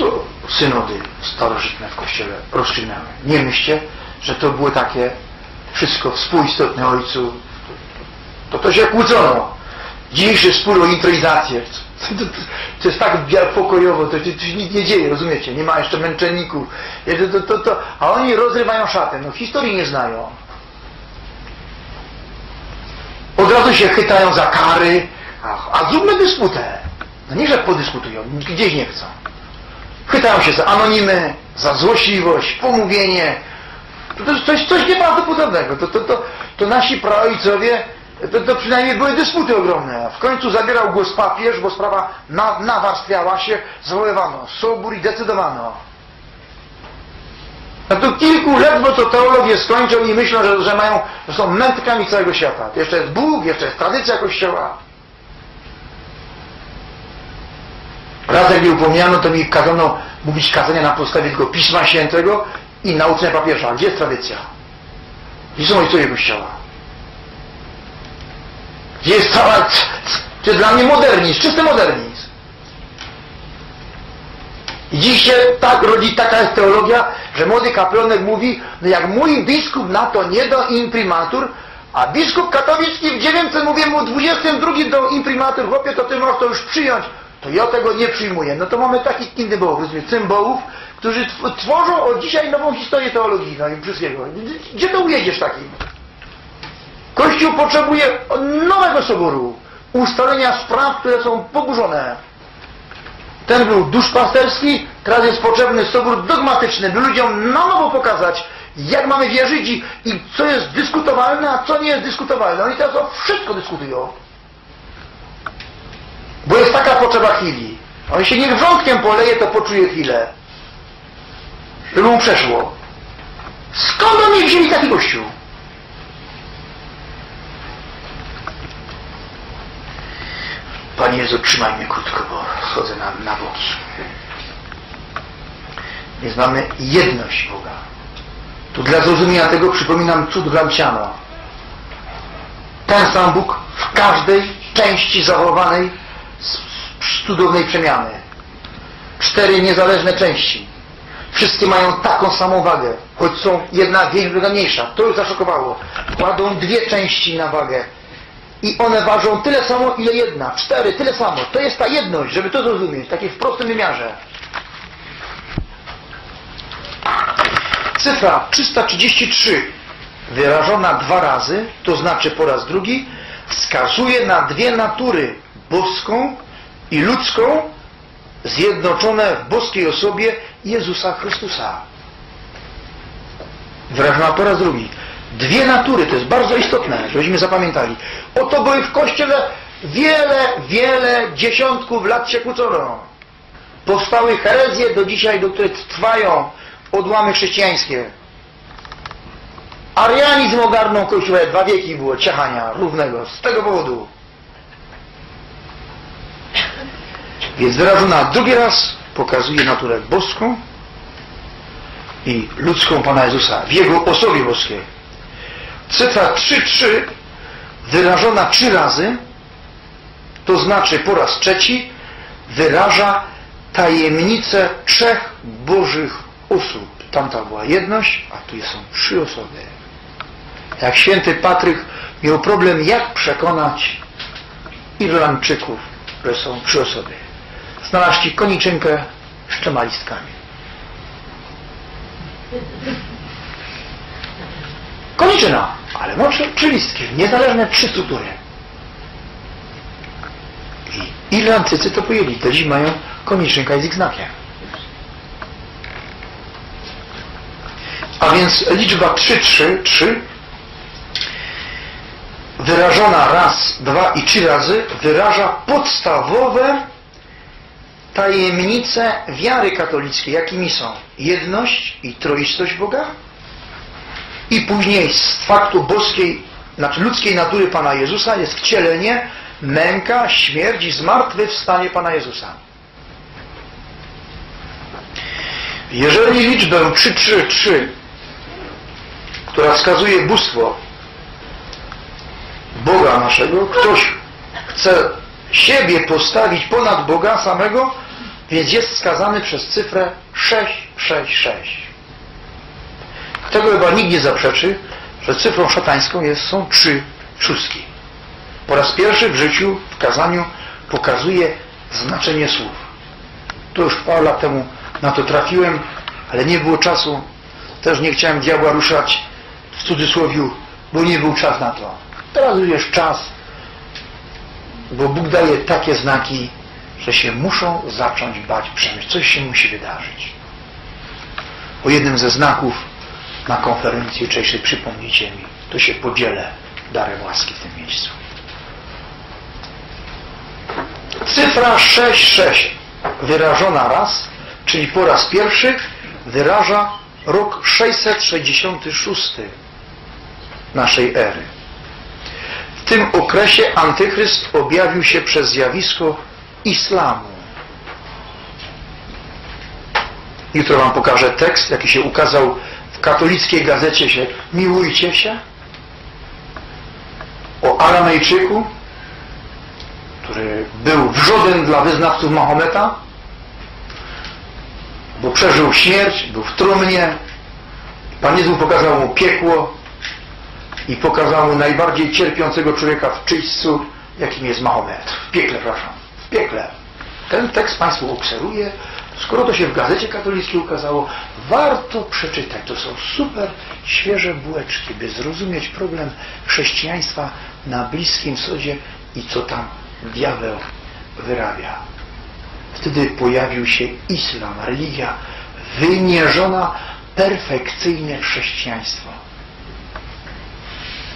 To synody starożytne w Kościele rozstrzygnęły. Nie myślcie, że to było takie wszystko współistotne Ojcu. To to się kłócono. Dzisiejszy spór o intronizację. To, to, to, jest tak pokojowo, to, się nic nie dzieje, rozumiecie? Nie ma jeszcze męczenników. A oni rozrywają szatę. No historii nie znają. Od razu się chytają za kary. A, a zróbmy dysputę. No nie, że podyskutują, gdzieś nie chcą. Chytają się za anonimy, za złośliwość, pomówienie. To jest coś, coś nieprawdopodobnego. To, to, to, to nasi praojcowie, to, to przynajmniej były dysputy ogromne. W końcu zabierał głos papież, bo sprawa na, nawarstwiała się, zwoływano sobór i decydowano. A tu kilku ledwo to teologię skończą i myślą, że, że mają, że są mędrkami całego świata. Jeszcze jest Bóg, jeszcze jest tradycja Kościoła. Raz jak mnie upomniano, to mi kazano mówić kazania na podstawie tylko Pisma Świętego i nauczenia papieża. Gdzie jest tradycja? Gdzie są ojcowie Kościoła? Gdzie jest cała... To dla mnie modernizm, czysty modernizm. I dziś się tak rodzi, taka jest teologia, że młody kapelonek mówi, no jak mój biskup na to nie do imprimatur, a biskup katowicki w 900 mówię mu 22 do imprimatur, chłopie, to ty możesz to już przyjąć to ja tego nie przyjmuję. No to mamy takich indybołów, cymbołów, którzy tworzą od dzisiaj nową historię teologiczną i wszystkiego. Gdzie to ujedziesz takim? Kościół potrzebuje nowego soboru, ustalenia spraw, które są poburzone. Ten był duszpasterski, teraz jest potrzebny sobór dogmatyczny, by ludziom na nowo pokazać, jak mamy wierzyć i, i co jest dyskutowalne, a co nie jest dyskutowalne. Oni teraz o wszystko dyskutują. Bo jest taka potrzeba chwili. On się niech wrzątkiem poleje, to poczuje chwilę. Żeby mu przeszło. Skąd oni wzięli taki gościu? Panie Jezu, trzymaj mnie krótko, bo schodzę na, na boki. Więc mamy jedność Boga. Tu dla zrozumienia tego przypominam cud Lanciano. Ten sam Bóg w każdej części zachowanej cudownej przemiany. Cztery niezależne części. Wszystkie mają taką samą wagę, choć są jedna większa, mniejsza. To już zaszokowało. Kładą dwie części na wagę. I one ważą tyle samo, ile jedna. Cztery, tyle samo. To jest ta jedność, żeby to zrozumieć, takie w prostym wymiarze. Cyfra 333 wyrażona dwa razy, to znaczy po raz drugi, wskazuje na dwie natury, boską i ludzką zjednoczone w boskiej osobie Jezusa Chrystusa. Wyrażona po raz drugi. Dwie natury, to jest bardzo istotne, żebyśmy zapamiętali. Oto były w Kościele wiele, wiele dziesiątków lat się kłócono. Powstały herezje do dzisiaj, do których trwają odłamy chrześcijańskie. Arianizm ogarnął Kościół, dwa wieki było ciachania równego z tego powodu. Więc wyrażona drugi raz pokazuje naturę boską i ludzką Pana Jezusa w Jego osobie boskiej. Cyfra 3-3 wyrażona trzy razy, to znaczy po raz trzeci wyraża tajemnicę trzech Bożych osób. Tamta była jedność, a tu są trzy osoby. Jak święty Patryk miał problem, jak przekonać Irlandczyków, że są trzy osoby znalazł koniczynkę z trzema listkami. Koniczyna, ale moczy trzy listki, niezależne trzy struktury. I Irlandczycy to pojęli, te dziś mają koniczynka z ich znakiem. A więc liczba 3, 3, 3 wyrażona raz, dwa i trzy razy wyraża podstawowe tajemnice wiary katolickiej, jakimi są jedność i troistość Boga, i później z faktu boskiej, znaczy ludzkiej natury Pana Jezusa jest wcielenie, męka, śmierć i zmartwychwstanie Pana Jezusa. Jeżeli liczbę 333, która wskazuje bóstwo Boga naszego, ktoś chce siebie postawić ponad Boga samego, więc jest skazany przez cyfrę 666. Tego chyba nikt nie zaprzeczy, że cyfrą szatańską jest, są trzy szóstki. Po raz pierwszy w życiu, w kazaniu pokazuje znaczenie słów. To już parę lat temu na to trafiłem, ale nie było czasu. Też nie chciałem diabła ruszać w cudzysłowiu, bo nie był czas na to. Teraz już jest czas, bo Bóg daje takie znaki, że się muszą zacząć bać przemysł. Coś się musi wydarzyć. O jednym ze znaków na konferencji jutrzejszej przypomnijcie mi, to się podzielę darem łaski w tym miejscu. Cyfra 66 wyrażona raz, czyli po raz pierwszy wyraża rok 666 naszej ery. W tym okresie antychryst objawił się przez zjawisko islamu. Jutro Wam pokażę tekst, jaki się ukazał w katolickiej gazecie się Miłujcie się o Aramejczyku, który był wrzodem dla wyznawców Mahometa, bo przeżył śmierć, był w trumnie. Pan Jezus pokazał mu piekło i pokazał mu najbardziej cierpiącego człowieka w czyśćcu, jakim jest Mahomet. W piekle, proszę. Piekle. Ten tekst Państwu obserwuje. Skoro to się w gazecie katolickiej ukazało, warto przeczytać. To są super świeże bułeczki, by zrozumieć problem chrześcijaństwa na Bliskim Wschodzie i co tam diabeł wyrabia. Wtedy pojawił się islam, religia wymierzona perfekcyjne chrześcijaństwo.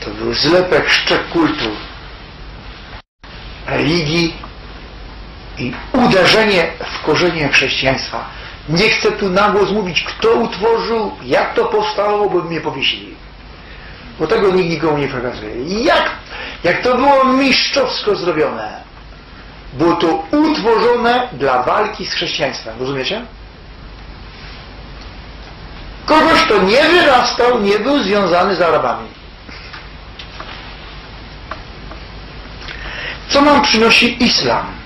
To był zlepek szczek kultur, religii i uderzenie w korzenie chrześcijaństwa. Nie chcę tu na głos mówić, kto utworzył, jak to powstało, bo mnie powiesili. Bo tego nikt nikomu nie przekazuje. Jak, jak to było mistrzowsko zrobione. Było to utworzone dla walki z chrześcijaństwem. Rozumiecie? Kogoś, kto nie wyrastał, nie był związany z Arabami. Co nam przynosi islam?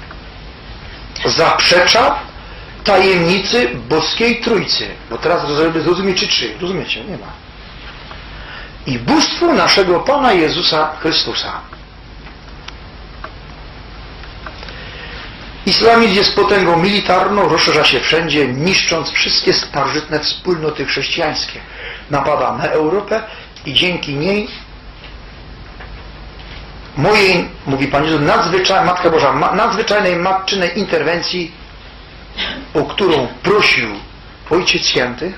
Zaprzecza tajemnicy boskiej trójcy. Bo teraz żeby zrozumieć, czy trzy. Rozumiecie? Nie ma. I bóstwu naszego Pana Jezusa Chrystusa. Islamizm jest potęgą militarną, rozszerza się wszędzie, niszcząc wszystkie starożytne wspólnoty chrześcijańskie. Napada na Europę i dzięki niej mojej, mówi Pan Jezus, nadzwyczaj, Matka Boża, ma, nadzwyczajnej matczynej interwencji, o którą prosił Ojciec Święty,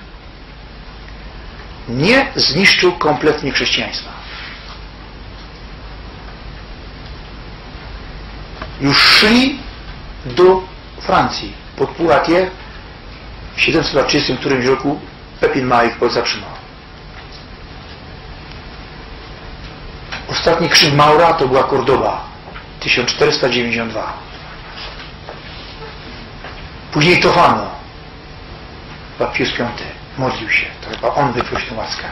nie zniszczył kompletnie chrześcijaństwa. Już szli do Francji, pod Poitiers w 730 którymś roku Pepin Ma ich zatrzymał. Ostatni krzyk Maura to była Cordoba 1492. Później Tofano Pius V modlił się. To chyba on wyprosił łaskę.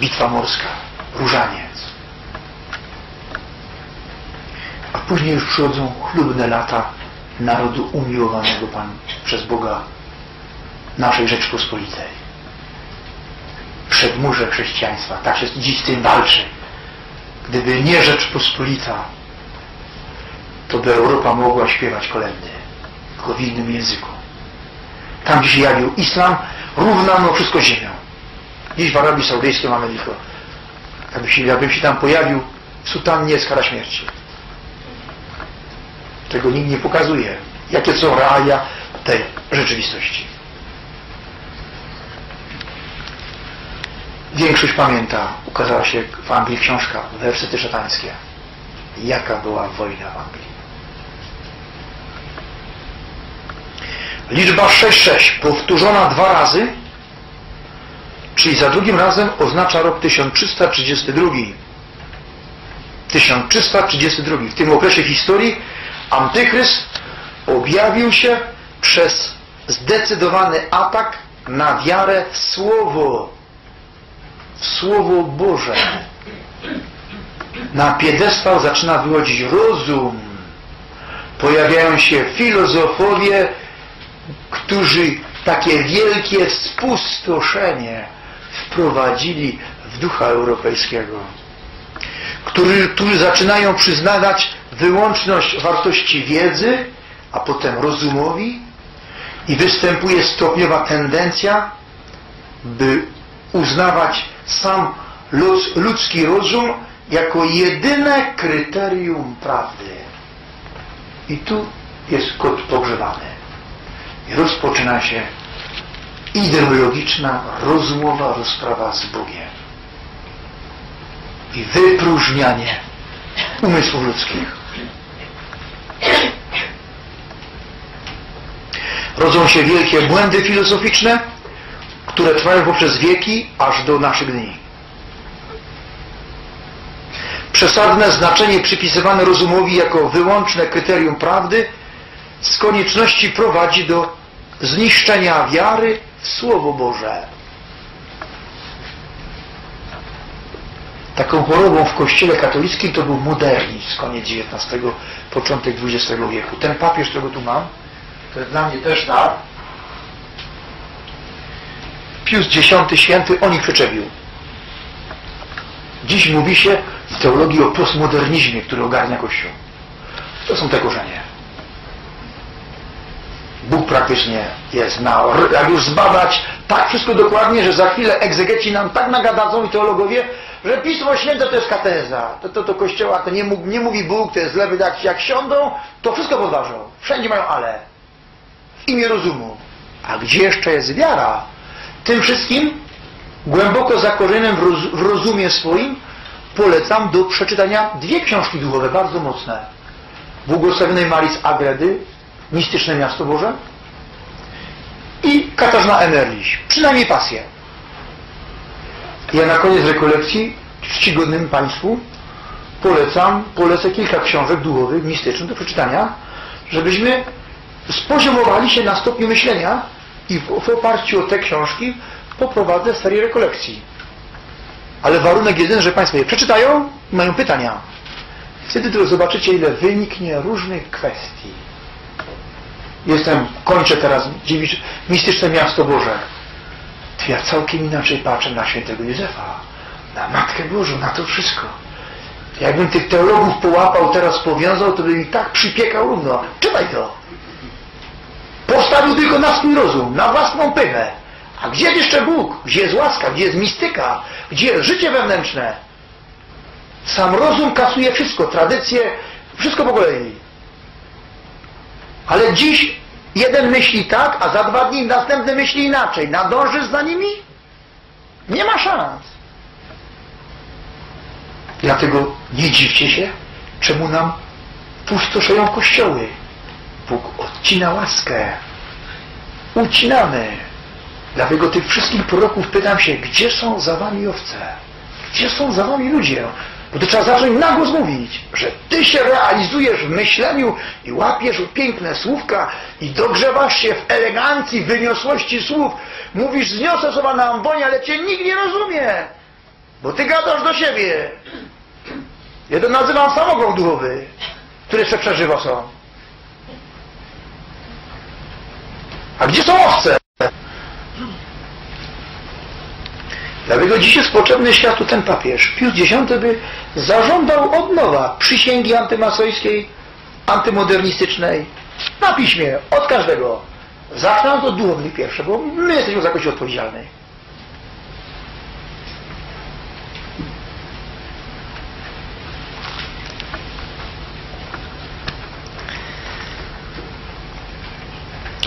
Bitwa morska, różaniec. A później już przychodzą chlubne lata narodu umiłowanego Pan przez Boga naszej Rzeczpospolitej. Przedmurze chrześcijaństwa. Tak się dziś tym walczy. Gdyby nie Rzeczpospolita, to by Europa mogła śpiewać kolendy, tylko w innym języku. Tam, gdzie się jawił islam, równano wszystko ziemią. Dziś w Arabii Saudyjskiej mamy tylko. Jakby się, się tam pojawił, w sutannie jest kara śmierci. Tego nikt nie pokazuje. Jakie są realia tej rzeczywistości. Większość pamięta, ukazała się w Anglii książka, wersety szatańskie. Jaka była wojna w Anglii? Liczba 6-6 powtórzona dwa razy Czyli za drugim razem oznacza rok 1332. 1332. W tym okresie historii Antychryst objawił się przez zdecydowany atak na wiarę Słowo. W Słowo Boże. Na piedestał zaczyna wychodzić rozum. Pojawiają się filozofowie, którzy takie wielkie spustoszenie wprowadzili w ducha europejskiego, którzy, którzy zaczynają przyznawać wyłączność wartości wiedzy, a potem rozumowi i występuje stopniowa tendencja, by uznawać sam ludzki rozum jako jedyne kryterium prawdy. I tu jest kot pogrzebany. I rozpoczyna się ideologiczna, rozumowa rozprawa z Bogiem. I wypróżnianie umysłów ludzkich. Rodzą się wielkie błędy filozoficzne, które trwają poprzez wieki aż do naszych dni. Przesadne znaczenie przypisywane rozumowi jako wyłączne kryterium prawdy z konieczności prowadzi do zniszczenia wiary w Słowo Boże. Taką chorobą w Kościele katolickim to był modernizm, koniec XIX, początek XX wieku. Ten papież, którego tu mam, to jest dla mnie też dar. Pius X święty o nich przyczepił. Dziś mówi się w teologii o postmodernizmie, który ogarnia Kościół. To są te korzenie. Bóg praktycznie jest na, jak już zbadać tak wszystko dokładnie, że za chwilę egzegeci nam tak nagadadzą i teologowie, że Pismo Święte to jest kateza. To, to, to Kościoła to nie, nie mówi Bóg, to jest lewy, jak, jak siądą, to wszystko podważą. Wszędzie mają ale. W imię rozumu. A gdzie jeszcze jest wiara? Tym wszystkim, głęboko zakorzenionym w, roz, w rozumie swoim, polecam do przeczytania dwie książki duchowe, bardzo mocne. Błogosławionej Marii z Agredy, Mistyczne Miasto Boże i Katarzyna Emerliś. Przynajmniej pasję. Ja na koniec rekolekcji czcigodnym Państwu polecam, polecę kilka książek duchowych, mistycznych do przeczytania, żebyśmy spoziomowali się na stopniu myślenia i w, w oparciu o te książki poprowadzę serię rekolekcji. Ale warunek jeden, że Państwo je przeczytają i mają pytania. Wtedy to zobaczycie, ile wyniknie różnych kwestii. Jestem, kończę teraz dziewicz, mistyczne miasto Boże. To ja całkiem inaczej patrzę na świętego Józefa, na Matkę Bożą, na to wszystko. Jakbym tych teologów połapał, teraz powiązał, to by mi tak przypiekał równo. Czytaj to. Postawił tylko na swój rozum, na własną pychę. A gdzie jest jeszcze Bóg? Gdzie jest łaska? Gdzie jest mistyka? Gdzie jest życie wewnętrzne? Sam rozum kasuje wszystko, tradycje, wszystko po kolei. Ale dziś jeden myśli tak, a za dwa dni następny myśli inaczej. Nadążysz za nimi? Nie ma szans. Dlatego nie dziwcie się, czemu nam pustoszeją kościoły. Bóg odcina łaskę. Ucinamy. Dlatego tych wszystkich proroków pytam się, gdzie są za wami owce? Gdzie są za wami ludzie? Bo to trzeba zacząć na głos mówić, że ty się realizujesz w myśleniu i łapiesz piękne słówka i dogrzewasz się w elegancji, wyniosłości słów. Mówisz, zniosę słowa na ambonie, ale cię nikt nie rozumie. Bo ty gadasz do siebie. Ja to nazywam samogon duchowy, który jeszcze przeżywa są. A gdzie są owce? Dlatego dziś jest potrzebny światu ten papież. Pius X by zażądał od nowa przysięgi antymasońskiej, antymodernistycznej na piśmie, od każdego. Zacznę od duchownych pierwsze, bo my jesteśmy za jakoś odpowiedzialni.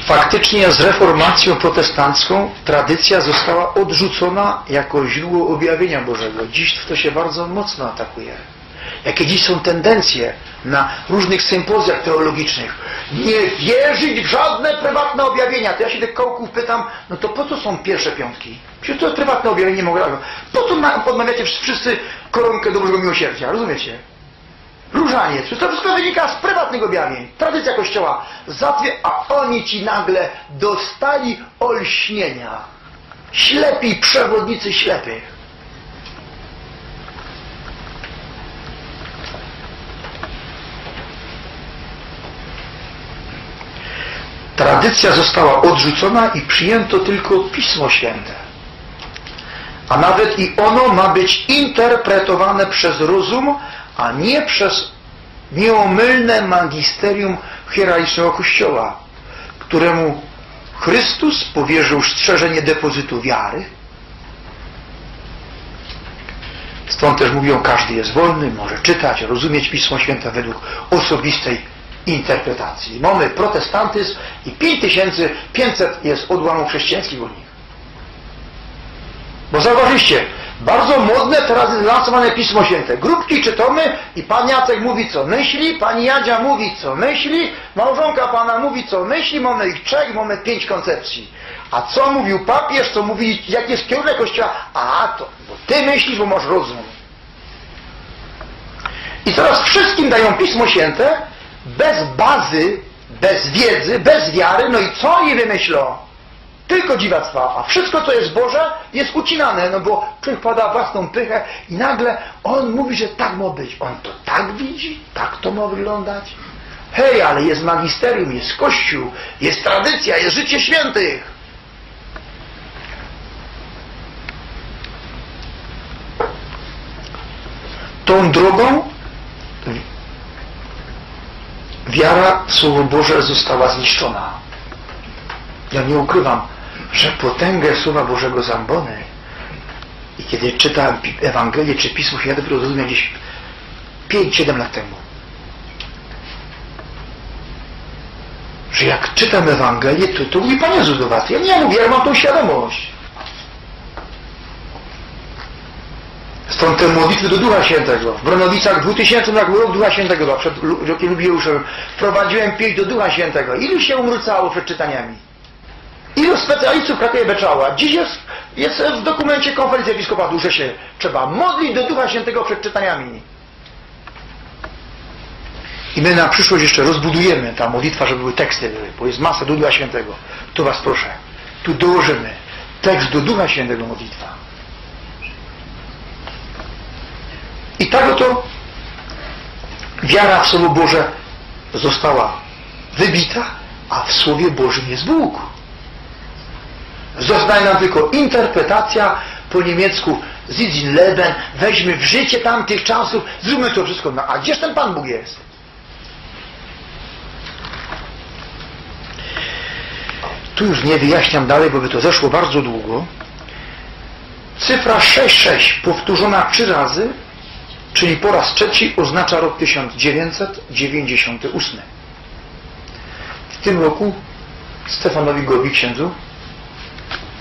Faktycznie z reformacją protestancką tradycja została odrzucona jako źródło objawienia Bożego. Dziś w to się bardzo mocno atakuje. jakie dziś są tendencje na różnych sympozjach teologicznych. Nie wierzyć w żadne prywatne objawienia. To ja się tych kołków pytam, no to po co są pierwsze piątki? Przecież to prywatne objawienie, mogę Po co podmawiacie wszyscy koronkę do Bożego Miłosierdzia? Rozumiecie? Różaniec. To wszystko wynika z prywatnych objawień. Tradycja Kościoła. Zatwie, a oni ci nagle dostali olśnienia. Ślepi przewodnicy ślepych. Tradycja została odrzucona i przyjęto tylko Pismo Święte. A nawet i ono ma być interpretowane przez rozum, a nie przez nieomylne magisterium hierarchicznego Kościoła, któremu Chrystus powierzył strzeżenie depozytu wiary. Stąd też mówią, każdy jest wolny, może czytać, rozumieć Pismo Święte według osobistej interpretacji. Mamy protestantyzm i 5500 jest odłamów chrześcijańskich nich. Bo zauważyliście, bardzo modne teraz jest lansowane Pismo Święte. Grupki czytamy i Pan Jacek mówi co myśli, Pani Jadzia mówi co myśli, małżonka Pana mówi co myśli, mamy ich trzech, mamy pięć koncepcji. A co mówił papież, co mówi, jaki jest kierunek Kościoła? A to, bo Ty myślisz, bo masz rozum. I teraz wszystkim dają Pismo Święte, bez bazy, bez wiedzy, bez wiary, no i co oni wymyślą? Tylko dziwactwa, a wszystko, co jest Boże, jest ucinane, no bo człowiek pada własną pychę i nagle on mówi, że tak ma być. On to tak widzi, tak to ma wyglądać. Hej, ale jest magisterium, jest Kościół, jest tradycja, jest życie świętych. Tą drogą wiara w Słowo Boże została zniszczona. Ja nie ukrywam, że potęgę Słowa Bożego zambony i kiedy czytałem Ewangelię czy Pismo Święte, to zrozumiałem gdzieś 5-7 lat temu. Że jak czytam Ewangelię, to, to mówi Pan Jezus do Was. Ja nie mówię, ja mam tą świadomość. Stąd te modlitwy do Ducha Świętego. W Bronowicach 2000 rok rok Ducha Świętego, przed rokiem jubileuszem, wprowadziłem pieśń do Ducha Świętego. Ilu się umrucało przed czytaniami? Ilu specjalistów kratuje beczała? Dziś jest, jest w dokumencie konferencji episkopatu, że się trzeba modlić do Ducha Świętego przed czytaniami. I my na przyszłość jeszcze rozbudujemy ta modlitwa, żeby były teksty, bo jest masa do Ducha Świętego. Tu Was proszę, tu dołożymy tekst do Ducha Świętego modlitwa. I tak oto wiara w Słowo Boże została wybita, a w Słowie Bożym jest Bóg. Zostaje nam tylko interpretacja po niemiecku Zidzin Leben, weźmy w życie tamtych czasów, zróbmy to wszystko. No, a gdzież ten Pan Bóg jest? Tu już nie wyjaśniam dalej, bo by to zeszło bardzo długo. Cyfra 66 powtórzona trzy razy czyli po raz trzeci oznacza rok 1998. W tym roku Stefanowi Gobi, księdzu,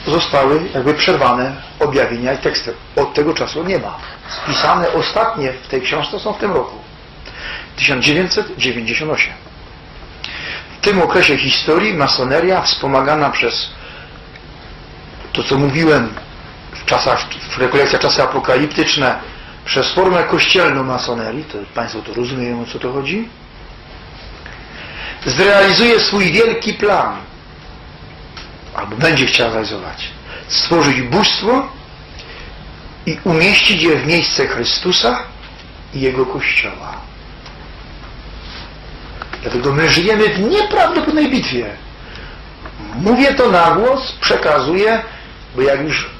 zostały jakby przerwane objawienia i teksty. Od tego czasu nie ma. Spisane ostatnie w tej książce są w tym roku. 1998. W tym okresie historii masoneria wspomagana przez to, co mówiłem w czasach, w rekolekcjach czasy apokaliptyczne, przez formę kościelną masonerii, to Państwo to rozumieją, o co to chodzi, zrealizuje swój wielki plan, albo będzie chciał realizować, stworzyć bóstwo i umieścić je w miejsce Chrystusa i Jego Kościoła. Dlatego my żyjemy w nieprawdopodobnej bitwie. Mówię to na głos, przekazuję, bo jak już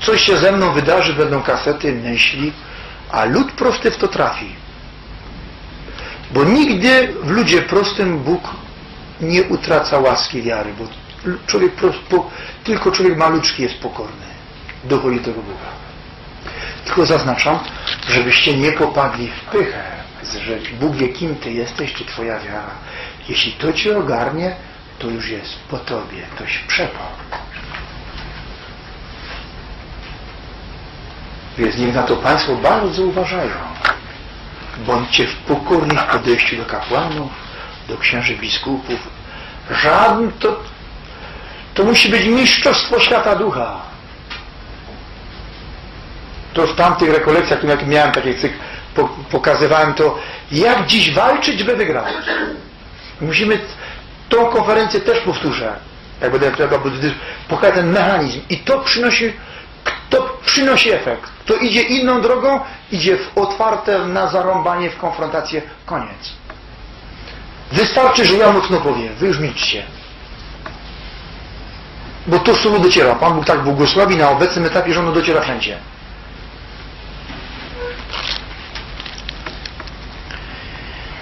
coś się ze mną wydarzy, będą kasety, myśli, a lud prosty w to trafi. Bo nigdy w ludzie prostym Bóg nie utraca łaski wiary, bo człowiek po, tylko człowiek maluczki jest pokorny. Dochodzi tego Boga. Tylko zaznaczam, żebyście nie popadli w pychę, że Bóg wie, kim Ty jesteś, czy Twoja wiara. Jeśli to Cię ogarnie, to już jest po Tobie, toś przepał. Więc niech na to Państwo bardzo uważają. bądźcie w pokornym podejściu do kapłanów, do księży biskupów. Żaden to, to musi być mistrzostwo świata ducha. To w tamtych rekolekcjach, jak miałem takie cykl, pokazywałem to, jak dziś walczyć, by wygrać. Musimy tą konferencję też powtórzę, jak będę pokazać ten mechanizm. I to przynosi, to przynosi efekt. Kto idzie inną drogą, idzie w otwarte na zarąbanie, w konfrontację, koniec. Wystarczy, że ja mocno powiem, wy już milczcie. Bo to słowo dociera. Pan Bóg tak błogosławi na obecnym etapie, że ono dociera wszędzie.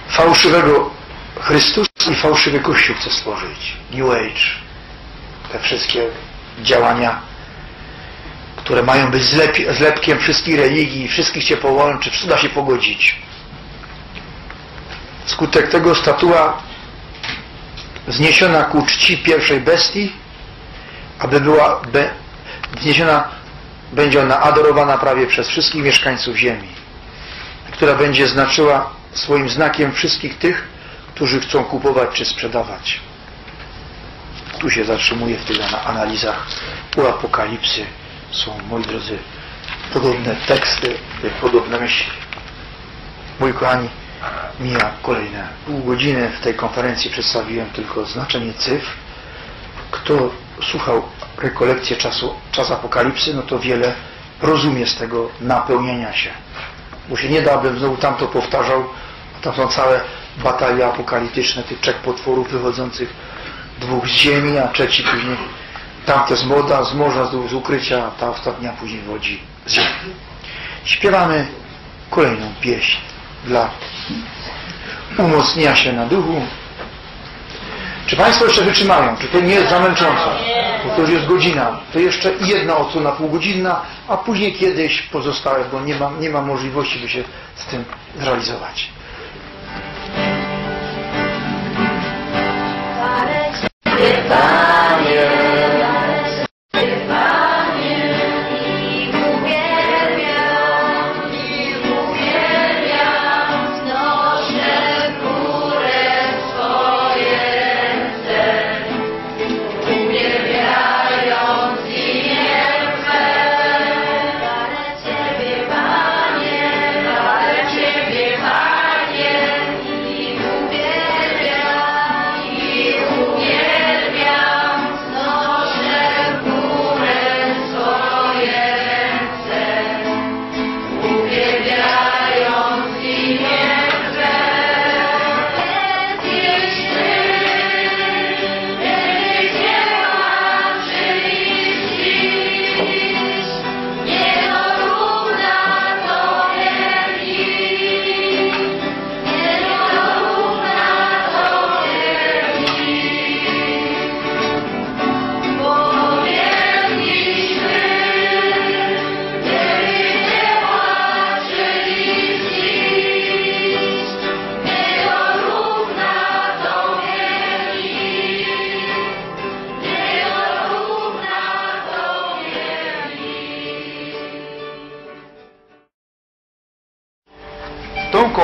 Fałszywego Chrystus i fałszywy Kościół chce stworzyć. New Age. Te wszystkie działania, które mają być zlep zlepkiem wszystkich religii, wszystkich się połączy, wszystko da się pogodzić. Skutek tego statua zniesiona ku czci pierwszej bestii, aby była be, wzniesiona, będzie ona adorowana prawie przez wszystkich mieszkańców ziemi, która będzie znaczyła swoim znakiem wszystkich tych, którzy chcą kupować czy sprzedawać. Tu się zatrzymuje w tych analizach u Apokalipsy. Są, moi drodzy, podobne teksty, podobne myśli. Mój kochani, mija kolejne pół godziny. W tej konferencji przedstawiłem tylko znaczenie cyfr. Kto słuchał rekolekcję czasu, czas apokalipsy, no to wiele rozumie z tego napełnienia się. Bo się nie da, abym znowu tamto powtarzał, a tam są całe batalie apokaliptyczne tych trzech potworów wychodzących dwóch z ziemi, a trzeci później tamte z moda, z morza, z, z ukrycia, a ta ostatnia później wodzi z ziemi. Śpiewamy kolejną pieśń dla umocnienia się na duchu. Czy Państwo jeszcze wytrzymają? Czy to nie jest zamęczące? Bo to już jest godzina. To jeszcze jedna odsłona półgodzinna, a później kiedyś pozostałe, bo nie ma, nie ma możliwości, by się z tym zrealizować.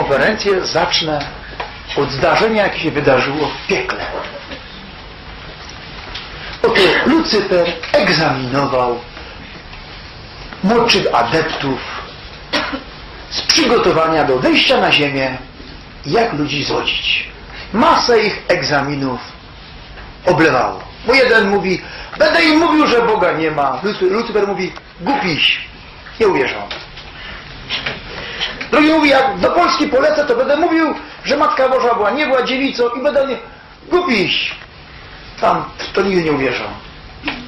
Konferencję zacznę od zdarzenia, jakie się wydarzyło w piekle. Oto Lucyper egzaminował młodszych adeptów z przygotowania do wejścia na ziemię, jak ludzi zwodzić. Masę ich egzaminów oblewało. Bo jeden mówi, będę im mówił, że Boga nie ma. Lucyper mówi, głupiś, nie uwierzą. Drugi mówi, jak do Polski polecę, to będę mówił, że Matka Boża była, nie była dziewicą i będę nie... Głupiś! Tam to nigdy nie uwierzą.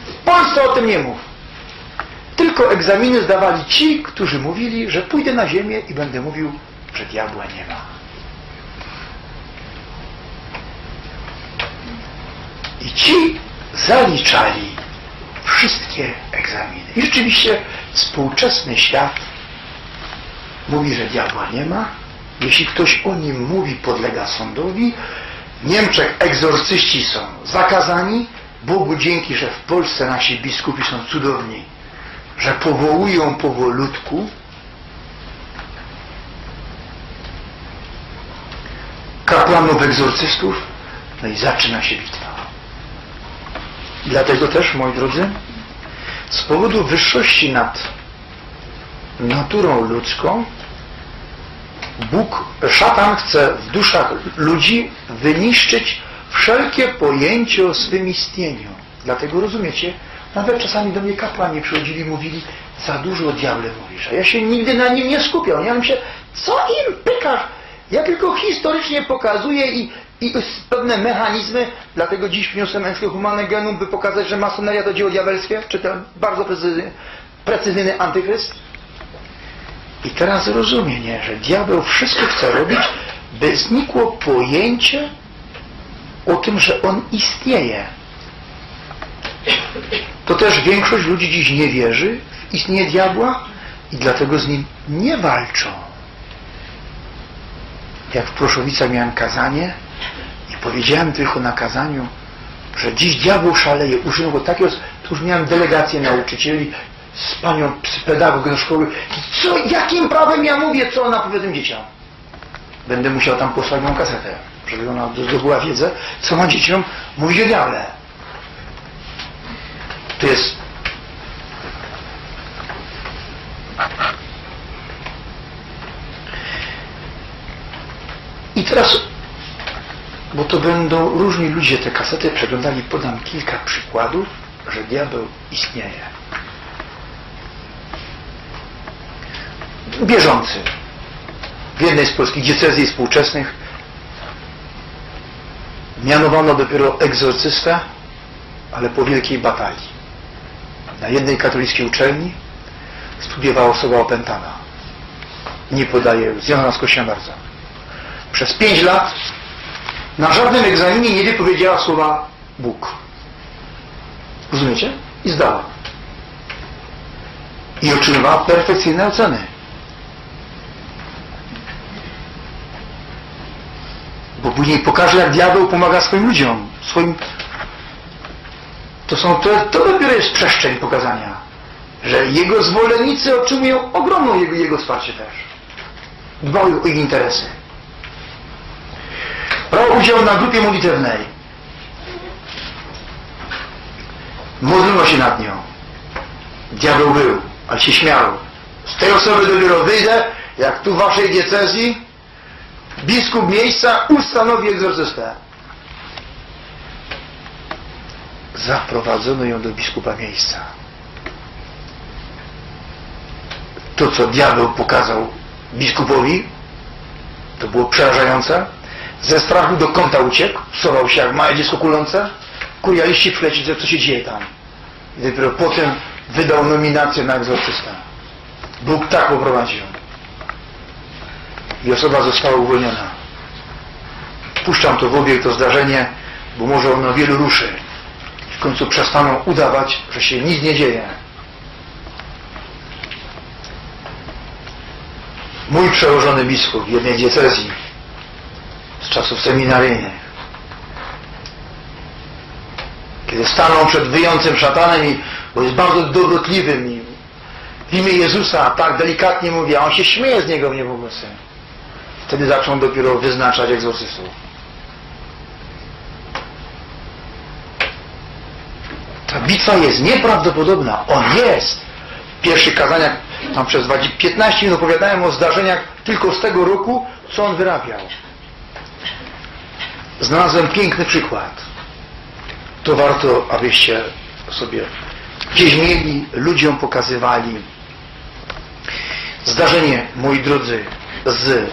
W Polsce o tym nie mów. Tylko egzaminy zdawali ci, którzy mówili, że pójdę na ziemię i będę mówił, że diabła nie ma. I ci zaliczali wszystkie egzaminy. I rzeczywiście współczesny świat mówi, że diabła nie ma. Jeśli ktoś o nim mówi, podlega sądowi. W Niemczech egzorcyści są zakazani. Bogu dzięki, że w Polsce nasi biskupi są cudowni, że powołują powolutku szukano w egzorcystów, no i zaczyna się bitwa. Dlatego też, moi drodzy, z powodu wyższości nad naturą ludzką, Bóg, szatan chce w duszach ludzi wyniszczyć wszelkie pojęcie o swym istnieniu. Dlatego rozumiecie, nawet czasami do mnie kapłani przychodzili i mówili, za dużo o diable mówisz, a ja się nigdy na nim nie skupiam. Ja myślę, co im pykasz? Ja tylko historycznie pokazuję i, i pewne mechanizmy, dlatego dziś wniosłem humanne genum, by pokazać, że masoneria to dzieło diabelskie, czy ten bardzo precyzyjny, precyzyjny antychryst. I teraz rozumie, nie, że diabeł wszystko chce robić, by znikło pojęcie o tym, że on istnieje. To też większość ludzi dziś nie wierzy w istnienie diabła i dlatego z nim nie walczą. Jak w Proszowicach miałem kazanie i powiedziałem tylko na kazaniu, że dziś diabeł szaleje. Użyłem go takiego, to już miałem delegację nauczycieli z panią pedagog do szkoły. Co, jakim prawem ja mówię, co ona powie tym dzieciom? Będę musiał tam posłać moją kasetę, żeby ona zdobyła wiedzę, co ma dzieciom mówić o diable. To jest I teraz, bo to będą różni ludzie te kasety przeglądali, podam kilka przykładów, że diabeł istnieje. Bieżący. W jednej z polskich diecezji współczesnych mianowano dopiero egzorcystę, ale po wielkiej batalii. Na jednej katolickiej uczelni studiowała osoba opętana. Nie podaje, związana z bardzo. Przez pięć lat na żadnym egzaminie nie wypowiedziała słowa Bóg. Rozumiecie? I zdała. I otrzymywała perfekcyjne oceny. Bo później pokaże, jak diabeł pomaga swoim ludziom, swoim to, są, to, to dopiero jest przestrzeń pokazania, że jego zwolennicy otrzymują ogromną jego, jego wsparcie też. Dbają o ich interesy. Brał udział na grupie modlitewnej. Modlono się nad nią. Diabeł był, ale się śmiał. Z tej osoby dopiero wyjdę, jak tu w waszej diecezji biskup miejsca ustanowi egzorcystę. zaprowadzono ją do biskupa miejsca. To, co diabeł pokazał biskupowi, to było przerażające. Ze strachu do kąta uciekł, wsuwał się jak małe dziecko kulące, kurialiści wlecić, co się dzieje tam. I dopiero potem wydał nominację na egzorcysta. Bóg tak poprowadził. I osoba została uwolniona. Puszczam to w obieg, to zdarzenie, bo może ono wielu ruszy w końcu przestaną udawać, że się nic nie dzieje. Mój przełożony biskup w jednej diecezji z czasów seminaryjnych, kiedy stanął przed wyjącym szatanem, i, bo jest bardzo dobrotliwym i w imię Jezusa tak delikatnie mówi, a on się śmieje z niego w niebogłosy. Wtedy zaczął dopiero wyznaczać egzorcystów. Ta bitwa jest nieprawdopodobna. On jest. W pierwszych kazaniach tam przez 15 minut opowiadałem o zdarzeniach tylko z tego roku, co on wyrabiał. Znalazłem piękny przykład. To warto, abyście sobie gdzieś mieli, ludziom pokazywali. Zdarzenie, moi drodzy, z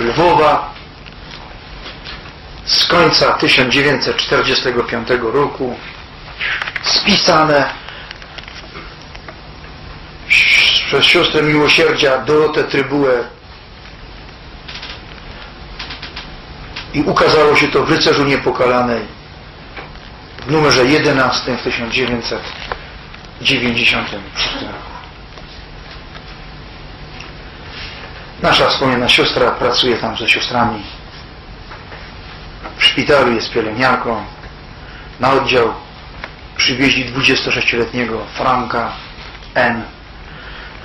Lwowa z końca 1945 roku spisane przez siostrę miłosierdzia Dorotę Trybułę i ukazało się to w Rycerzu Niepokalanej w numerze 11 w 1996 roku. Nasza wspomniana siostra pracuje tam ze siostrami w szpitalu jest pielęgniarką. Na oddział przywieźli 26-letniego Franka N.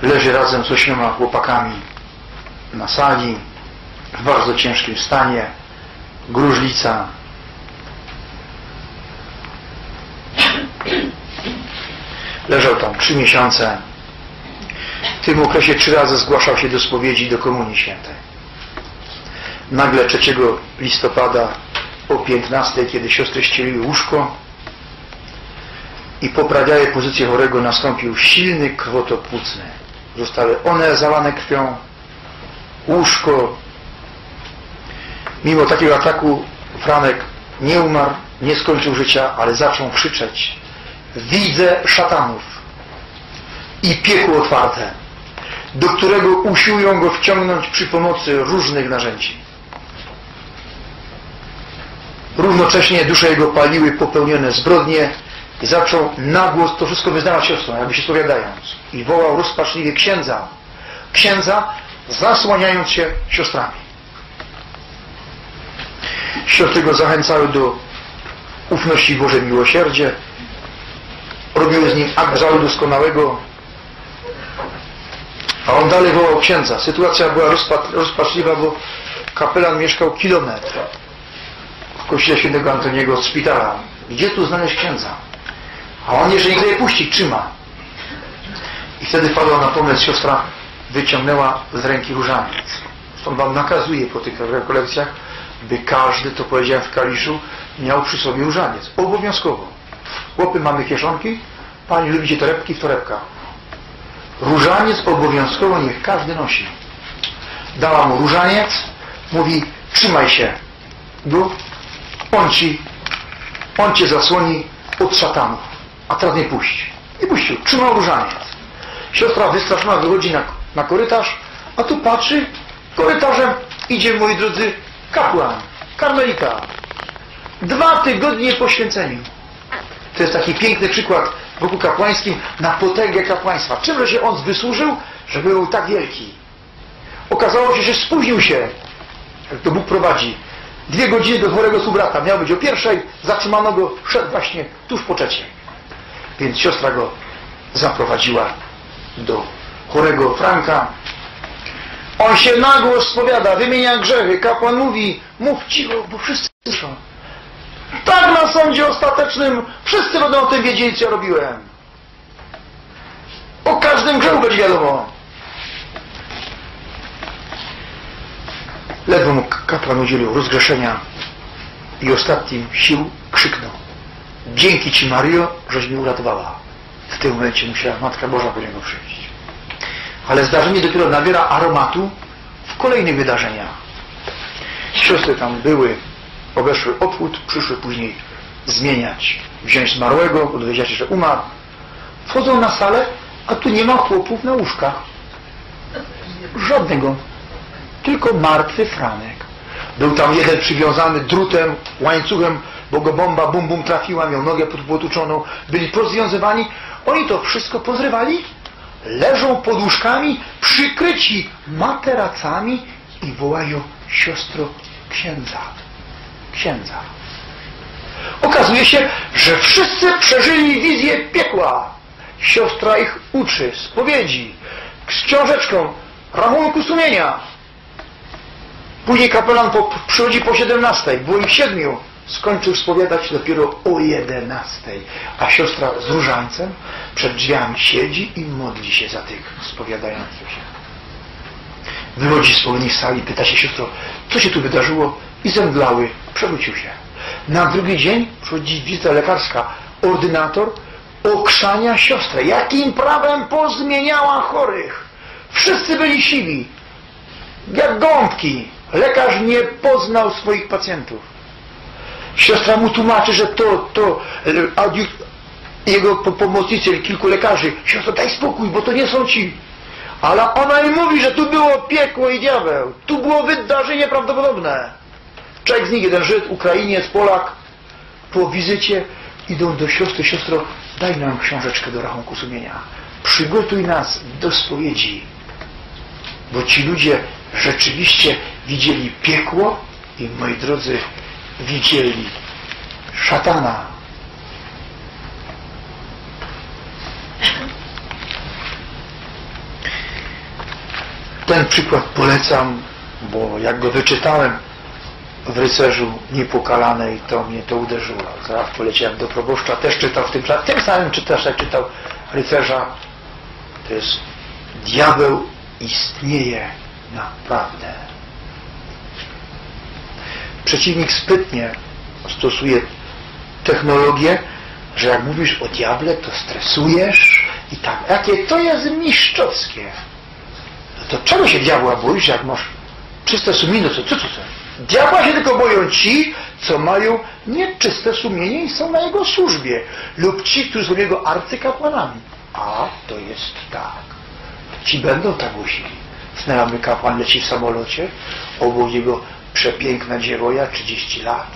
Leży razem z ośmioma chłopakami na sali. w bardzo ciężkim stanie, gruźlica. Leżał tam trzy miesiące. W tym okresie trzy razy zgłaszał się do spowiedzi do Komunii Świętej. Nagle 3 listopada o 15, kiedy siostry ścieliły łóżko i poprawiaje pozycję chorego, nastąpił silny krwotok płucny. Zostały one zalane krwią, łóżko. Mimo takiego ataku Franek nie umarł, nie skończył życia, ale zaczął krzyczeć. Widzę szatanów i piekło otwarte, do którego usiłują go wciągnąć przy pomocy różnych narzędzi. Równocześnie dusze jego paliły popełnione zbrodnie i zaczął nagłos to wszystko wyznawać siostrą, jakby się spowiadając. I wołał rozpaczliwie księdza. Księdza zasłaniając się siostrami. Siostry go zachęcały do ufności Boże miłosierdzie, robiły z nim akt żalu doskonałego, a on dalej wołał księdza. Sytuacja była rozpaczliwa, bo kapelan mieszkał kilometr w kościele świętego Antoniego od szpitala. Gdzie tu znaleźć księdza? A on jeżeli chce je puścić, trzyma. I wtedy padła na pomysł siostra, wyciągnęła z ręki różaniec. Stąd wam nakazuje po tych rekolekcjach, by każdy, to powiedziałem w Kaliszu, miał przy sobie różaniec. Obowiązkowo. Chłopy mamy kieszonki, pani lubicie torebki w torebkach. Różaniec obowiązkowo niech każdy nosi. Dała mu różaniec, mówi, trzymaj się, bo on ci, on cię zasłoni od szatanów, a teraz nie puść. I puścił, trzymał różaniec. Siostra wystraszona wychodzi na, na korytarz, a tu patrzy, korytarzem idzie, moi drodzy, kapłan, karmelita. Dwa tygodnie po święceniu. To jest taki piękny przykład w roku kapłańskim na potęgę kapłaństwa. Czymże się on wysłużył, żeby był tak wielki? Okazało się, że spóźnił się, jak to Bóg prowadzi. Dwie godziny do chorego subrata. Miał być o pierwszej, zatrzymano go, szedł właśnie tuż po trzeciej. Więc siostra go zaprowadziła do chorego Franka. On się nagło spowiada, wymienia grzechy. Kapłan mówi, mów cicho, bo wszyscy słyszą. Tak na sądzie ostatecznym wszyscy będą o tym wiedzieli, co robiłem. O każdym grzechu będzie wiadomo. Ledwo mu kapłan udzielił rozgrzeszenia i ostatnim sił krzyknął. Dzięki Ci, Mario, żeś mnie uratowała. W tym momencie musiała Matka Boża po niego przyjść. Ale zdarzenie dopiero nabiera aromatu w kolejnych wydarzeniach. Siostry tam były, obeszły obchód, przyszły później zmieniać, wziąć zmarłego, dowiedzieć się, że umarł. Wchodzą na salę, a tu nie ma chłopów na łóżkach. Żadnego. Tylko martwy Franek. Był tam jeden przywiązany drutem, łańcuchem, bo go bomba bum bum trafiła, miał nogę potłuczoną. Byli pozwiązywani. Oni to wszystko pozrywali. Leżą pod łóżkami, przykryci materacami i wołają siostro księdza. Księdza. Okazuje się, że wszyscy przeżyli wizję piekła. Siostra ich uczy, spowiedzi, z książeczką, rachunku sumienia. Później kapelan po, przychodzi po 17, było ich siedmiu. Skończył spowiadać dopiero o 11, a siostra z różańcem przed drzwiami siedzi i modli się za tych spowiadających się. Wychodzi z pełnej sali, pyta się siostro, co się tu wydarzyło i zemdlały, przewrócił się. Na drugi dzień przychodzi wizyta lekarska, ordynator okrzania siostrę. Jakim prawem pozmieniała chorych? Wszyscy byli siwi, jak gąbki. Lekarz nie poznał swoich pacjentów. Siostra mu tłumaczy, że to, to jego pomocnicy, kilku lekarzy, siostra daj spokój, bo to nie są ci. Ale ona im mówi, że tu było piekło i diabeł. Tu było wydarzenie prawdopodobne. Człowiek z nich, jeden Żyd, Ukrainiec, Polak, po wizycie idą do siostry, siostro, daj nam książeczkę do rachunku sumienia. Przygotuj nas do spowiedzi. Bo ci ludzie rzeczywiście widzieli piekło i, moi drodzy, widzieli szatana. Ten przykład polecam bo jak go wyczytałem w rycerzu niepokalanej, to mnie to uderzyło. Zaraz poleciałem do proboszcza, też czytał w tym czasie, tym samym czytasz, jak czytał rycerza. To jest diabeł istnieje naprawdę. Przeciwnik sprytnie stosuje technologię, że jak mówisz o diable, to stresujesz i tak. Jakie to jest mistrzowskie. No to czego się diabła boisz, jak masz czyste sumienie? Co, co, co, co? Diabła się tylko boją ci, co mają nieczyste sumienie i są na jego służbie. Lub ci, którzy są jego arcykapłanami. A to jest tak. Ci będą tak głosili. Znajomy kapłan leci w samolocie, obok jego przepiękna dziewoja 30 lat.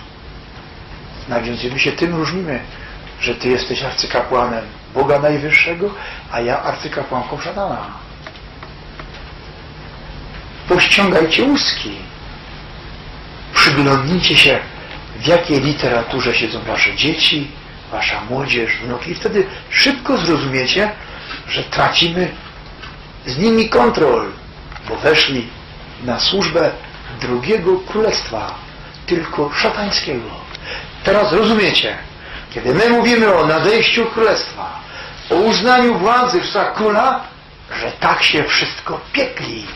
No więc my się tym różnimy, że ty jesteś arcykapłanem Boga Najwyższego, a ja arcykapłanką szatana. Pościągajcie łuski. Przyglądnijcie się, w jakiej literaturze siedzą wasze dzieci, wasza młodzież, wnuki. I wtedy szybko zrozumiecie, że tracimy z nimi kontrol, bo weszli na służbę drugiego królestwa, tylko szatańskiego. Teraz rozumiecie, kiedy my mówimy o nadejściu królestwa, o uznaniu władzy w króla, że tak się wszystko piekli.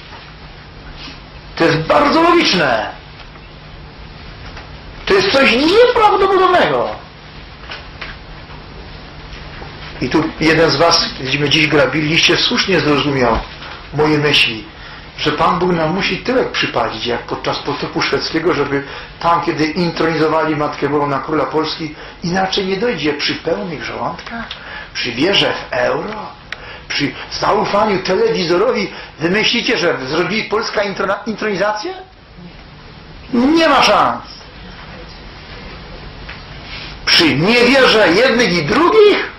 To jest bardzo logiczne. To jest coś nieprawdopodobnego. I tu jeden z Was, gdyśmy dziś grabiliście, słusznie zrozumiał moje myśli że Pan Bóg nam musi tyłek przypalić, jak podczas potopu szwedzkiego, żeby tam, kiedy intronizowali Matkę Bożą na Króla Polski, inaczej nie dojdzie przy pełnych żołądkach, przy wierze w euro, przy zaufaniu telewizorowi. Wymyślicie, że zrobili polska intronizację? Nie ma szans. Przy niewierze jednych i drugich,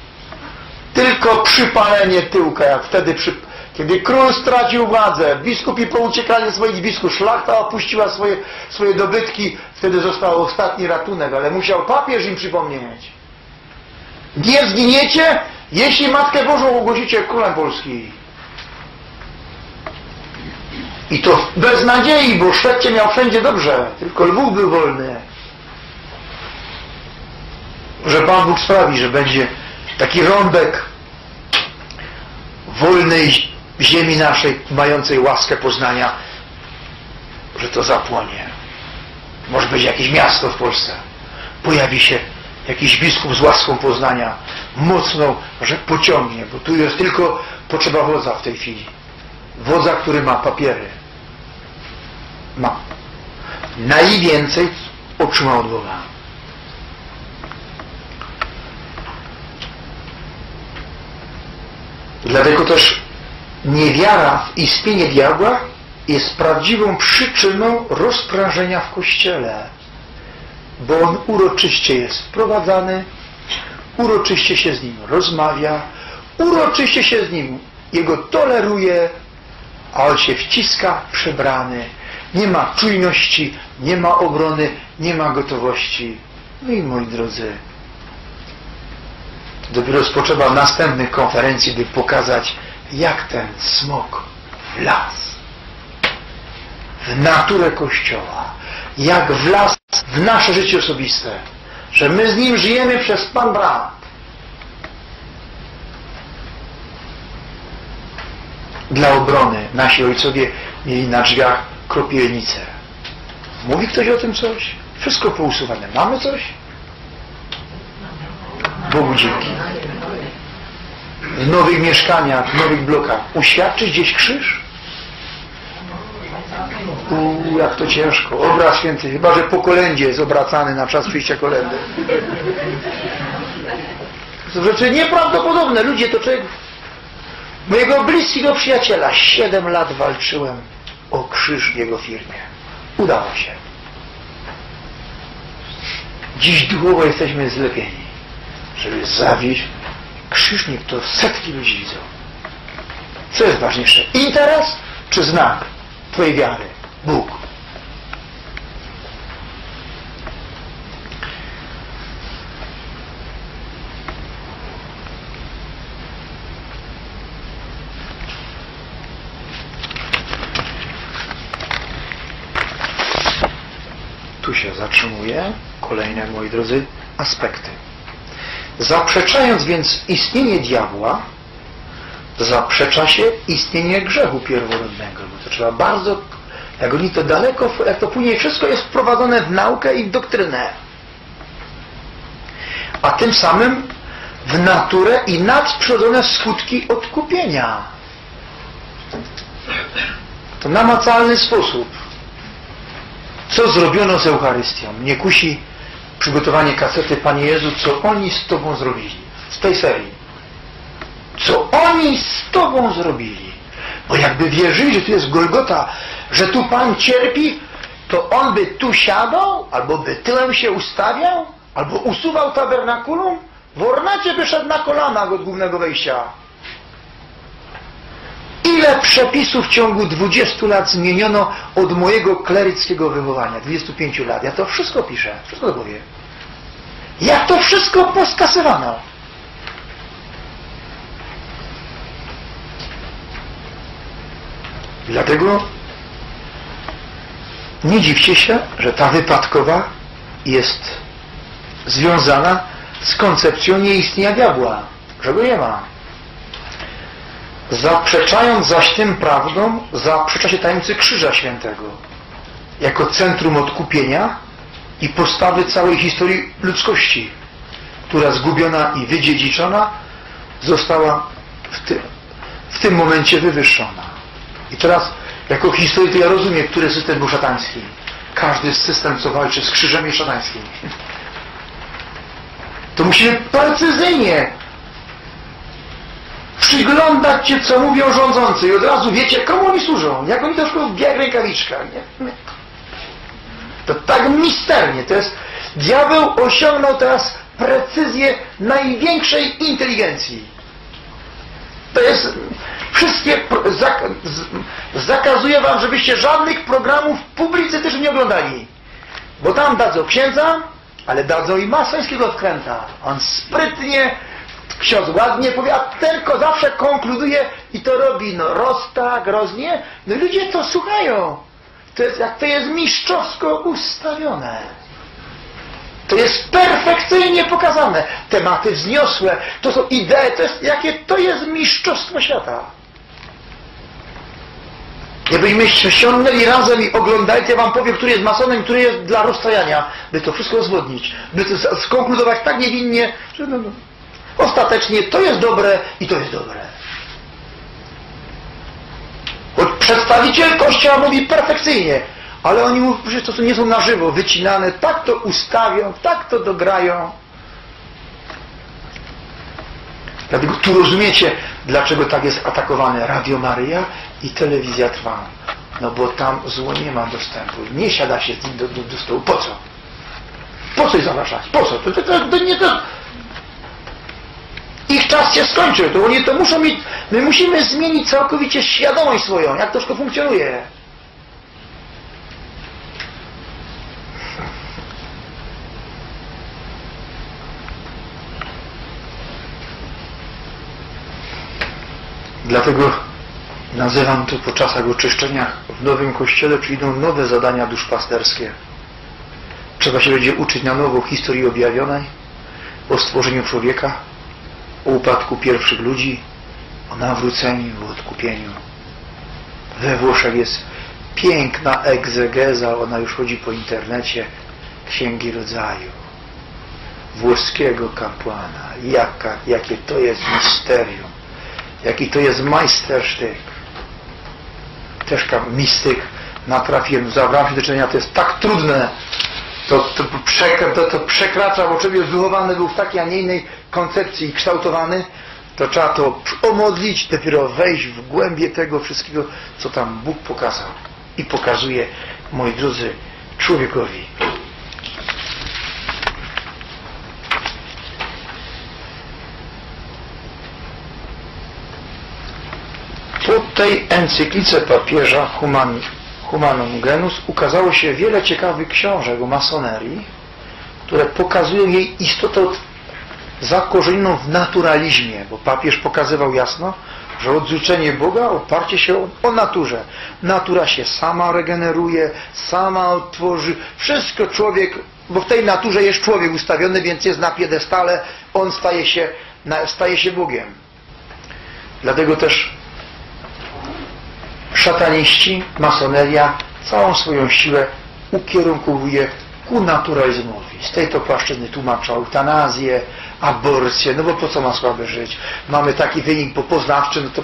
tylko przypalenie tyłka, jak wtedy przy, kiedy król stracił władzę, biskupi pouciekali ze swoich biskup, szlachta opuściła swoje, swoje dobytki, wtedy został ostatni ratunek, ale musiał papież im przypomnieć. Nie zginiecie, jeśli Matkę Bożą ogłosicie królem Polski. I to bez nadziei, bo Szwedcie miał wszędzie dobrze, tylko Lwów był wolny. Że Pan Bóg sprawi, że będzie taki rąbek wolnej ziemi naszej, mającej łaskę poznania, że to zapłonie. Może być jakieś miasto w Polsce. Pojawi się jakiś biskup z łaską poznania, mocną, że pociągnie, bo tu jest tylko potrzeba wodza w tej chwili. Wodza, który ma papiery. Ma. Najwięcej otrzymał od Boga. Dlatego też niewiara w istnienie diabła jest prawdziwą przyczyną rozprężenia w Kościele, bo on uroczyście jest wprowadzany, uroczyście się z nim rozmawia, uroczyście się z nim jego toleruje, a on się wciska przebrany. Nie ma czujności, nie ma obrony, nie ma gotowości. No i moi drodzy, dopiero spoczęła następnych konferencji, by pokazać, jak ten smok wlazł w naturę Kościoła, jak wlazł w nasze życie osobiste, że my z nim żyjemy przez Pan brat. Dla obrony nasi ojcowie mieli na drzwiach kropielnicę. Mówi ktoś o tym coś? Wszystko pousuwane. Mamy coś? Bogu dzięki w nowych mieszkaniach, w nowych blokach. Uświadczyć gdzieś krzyż? Uuu, jak to ciężko. Obraz święty, chyba że po kolędzie jest obracany na czas przyjścia kolendy. To są rzeczy nieprawdopodobne. Ludzie to człowiek... Mojego bliskiego przyjaciela siedem lat walczyłem o krzyż w jego firmie. Udało się. Dziś duchowo jesteśmy zlepieni, żeby zawieść Krzyżnik to setki ludzi widzą. Co jest ważniejsze? Interes czy znak Twojej wiary? Bóg. się zatrzymuje. Kolejne, moi drodzy, aspekty. Zaprzeczając więc istnienie diabła, zaprzecza się istnienie grzechu pierworodnego. Bo to trzeba bardzo, jak oni to daleko, jak to później wszystko jest wprowadzone w naukę i w doktrynę. A tym samym w naturę i nadprzyrodzone skutki odkupienia. To namacalny sposób. Co zrobiono z Eucharystią? Nie kusi przygotowanie kasety Panie Jezu, co oni z Tobą zrobili. Z tej serii. Co oni z Tobą zrobili. Bo jakby wierzyli, że tu jest Golgota, że tu Pan cierpi, to On by tu siadał, albo by tyłem się ustawiał, albo usuwał tabernakulum, w ornacie by szedł na kolanach od głównego wejścia. Ile przepisów w ciągu 20 lat zmieniono od mojego kleryckiego wychowania, 25 lat. Ja to wszystko piszę, wszystko to powiem. Jak to wszystko poskasowano. Dlatego nie dziwcie się, że ta wypadkowa jest związana z koncepcją nieistnienia diabła, że go nie ma. Zaprzeczając zaś tym prawdą, zaprzecza się tajemnicy Krzyża Świętego jako centrum odkupienia i postawy całej historii ludzkości, która zgubiona i wydziedziczona została w tym, w tym momencie wywyższona. I teraz jako historyk to ja rozumiem, który system był szatański. Każdy system, co walczy z krzyżem jest szatański. To musimy precyzyjnie przyglądać się, co mówią rządzący i od razu wiecie, komu oni służą, jak oni szkodzą w białych rękawiczkach. Nie? To tak misternie. To jest, diabeł osiągnął teraz precyzję największej inteligencji. To jest, wszystkie, zakazuję wam, żebyście żadnych programów publicystycznych nie oglądali. Bo tam dadzą księdza, ale dadzą i masońskiego odkręta. On sprytnie ksiądz ładnie powie, a tylko zawsze konkluduje i to robi, no roztak, roznie. No ludzie to słuchają. To jest, jak to jest mistrzowsko ustawione. To jest perfekcyjnie pokazane. Tematy wzniosłe, to są idee, to jest, jakie to jest mistrzostwo świata. Gdybyśmy siągnęli razem i oglądajcie, wam powiem, który jest masonem, który jest dla rozstajania, by to wszystko uzgodnić, by to skonkludować tak niewinnie, że no, no. Ostatecznie to jest dobre i to jest dobre. Choć przedstawiciel Kościoła mówi perfekcyjnie, ale oni mówią, że to nie są na żywo wycinane, tak to ustawią, tak to dograją. Dlatego tu rozumiecie, dlaczego tak jest atakowane Radio Maryja i telewizja Trwa. No bo tam zło nie ma dostępu. Nie siada się do, do, do stołu. Po co? Po co ich zapraszać? Po co? To, to, to, to nie to... Ich czas się skończył. To oni to muszą mieć... My musimy zmienić całkowicie świadomość swoją, jak to wszystko funkcjonuje. Dlatego nazywam to po czasach oczyszczenia w nowym kościele przyjdą nowe zadania duszpasterskie. Trzeba się będzie uczyć na nowo historii objawionej, o stworzeniu człowieka, o upadku pierwszych ludzi, o nawróceniu, o odkupieniu. We Włoszech jest piękna egzegeza, ona już chodzi po internecie, Księgi Rodzaju, włoskiego kapłana. Jaka, jakie to jest misterium Jaki to jest majstersztyk. Też mistyk natrafiłem, zabrałem się do czynienia, to jest tak trudne. To, to, to, to przekracza, bo człowiek wychowany był w takiej, a nie innej koncepcji kształtowany, to trzeba to omodlić, dopiero wejść w głębie tego wszystkiego, co tam Bóg pokazał. I pokazuje, moi drodzy, człowiekowi. Po tej encyklice papieża Human, Humanum Genus ukazało się wiele ciekawych książek o masonerii, które pokazują jej istotę zakorzenioną w naturalizmie, bo papież pokazywał jasno, że odrzucenie Boga oparcie się o, o naturze. Natura się sama regeneruje, sama otworzy. Wszystko człowiek, bo w tej naturze jest człowiek ustawiony, więc jest na piedestale, on staje się, staje się Bogiem. Dlatego też szataniści, masoneria całą swoją siłę ukierunkowuje ku naturalizmowi. Z tej to płaszczyzny tłumaczą eutanazję, aborcję, no bo po co ma słabe żyć? Mamy taki wynik poznawczy, no to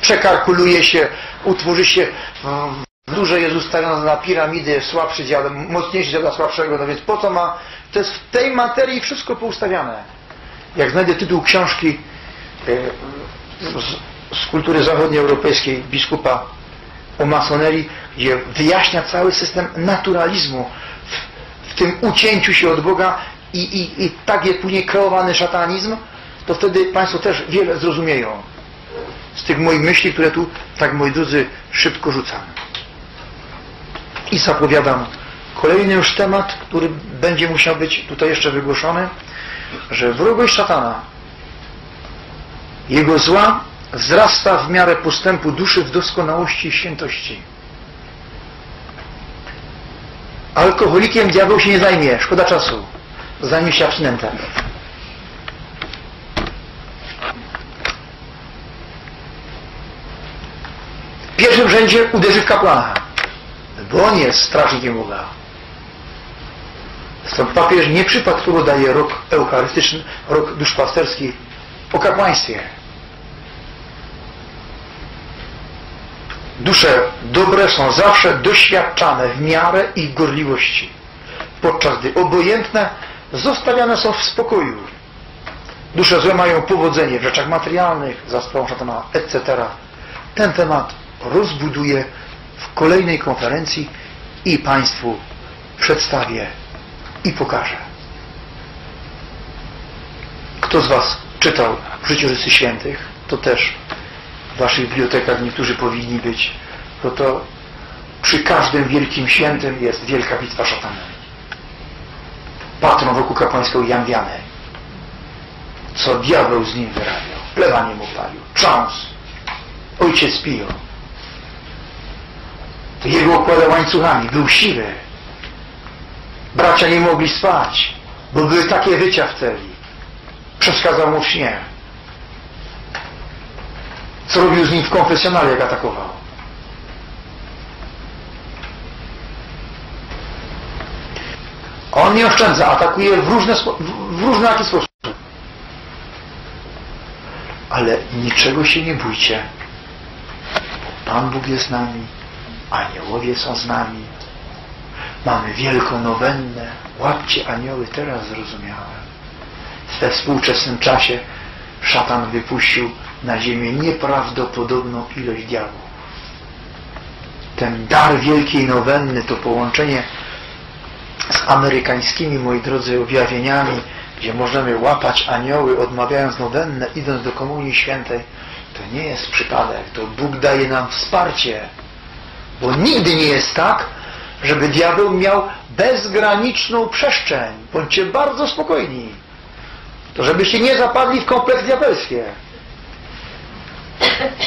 przekalkuluje się, utworzy się duże jest ustawione na piramidy, słabszy dział, mocniejszy dział dla słabszego, no więc po co ma, to jest w tej materii wszystko poustawiane. Jak znajdę tytuł książki e, z, z kultury zachodnioeuropejskiej biskupa o masonerii, gdzie wyjaśnia cały system naturalizmu w, w tym ucięciu się od Boga i, i, i tak jest później kreowany szatanizm, to wtedy Państwo też wiele zrozumieją z tych moich myśli, które tu, tak moi drodzy, szybko rzucam. I zapowiadam kolejny już temat, który będzie musiał być tutaj jeszcze wygłoszony, że wrogość szatana, jego zła wzrasta w miarę postępu duszy w doskonałości i świętości. Alkoholikiem diabeł się nie zajmie, szkoda czasu. Zajmie się abstynentem. W pierwszym rzędzie uderzy w kapłana, bo on jest strażnikiem Boga. Stąd papież nie przypadkowo daje rok eucharystyczny, rok duszpasterski po kapłaństwie. Dusze dobre są zawsze doświadczane w miarę ich gorliwości, podczas gdy obojętne zostawiane są w spokoju. Dusze złe mają powodzenie w rzeczach materialnych, za sprawą szatana, etc. Ten temat rozbuduję w kolejnej konferencji i Państwu przedstawię i pokażę. Kto z Was czytał życiorysy świętych, to też w Waszych bibliotekach niektórzy powinni być, bo to przy każdym wielkim świętym jest wielka bitwa szatanem patron wokół kapłańskiego Janwiany. Co diabeł z nim wyrabiał. Plewanie mu palił. Cząs. Ojciec Pio. To jego okładał łańcuchami. Był siwy. Bracia nie mogli spać, bo były takie wycia w celi. Przeszkadzał mu w śnie. Co robił z nim w konfesjonale, jak atakował? On nie oszczędza, atakuje w, różne, w różny sposób. Ale niczego się nie bójcie. Pan Bóg jest z nami, aniołowie są z nami. Mamy wielką nowennę. Łapcie anioły, teraz zrozumiałem. We współczesnym czasie szatan wypuścił na ziemię nieprawdopodobną ilość diabłów. Ten dar wielkiej nowenny, to połączenie z amerykańskimi, moi drodzy, objawieniami, gdzie możemy łapać anioły, odmawiając nowennę, idąc do Komunii Świętej, to nie jest przypadek. To Bóg daje nam wsparcie. Bo nigdy nie jest tak, żeby diabeł miał bezgraniczną przestrzeń. Bądźcie bardzo spokojni. To żebyście nie zapadli w kompleks diabelskie.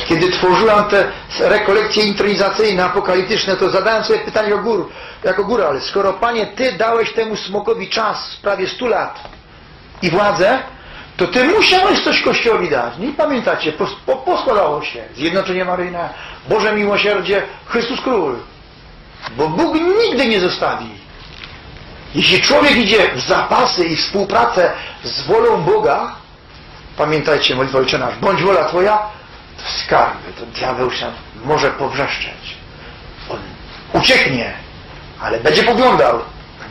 Kiedy tworzyłam te rekolekcje intronizacyjne, apokaliptyczne, to zadałem sobie pytanie o gór, jako górę, ale skoro Panie, Ty dałeś temu smokowi czas, prawie 100 lat i władzę, to Ty musiałeś coś Kościołowi dać. Nie pamiętacie, po, po, poskładało się. Zjednoczenie Maryjne, Boże Miłosierdzie, Chrystus Król. Bo Bóg nigdy nie zostawi. Jeśli człowiek idzie w zapasy i współpracę z wolą Boga, pamiętajcie, modlitwa Ojcze Nasz, bądź wola Twoja, skarby, to diabeł się może powrzeszczeć. On ucieknie, ale będzie poglądał,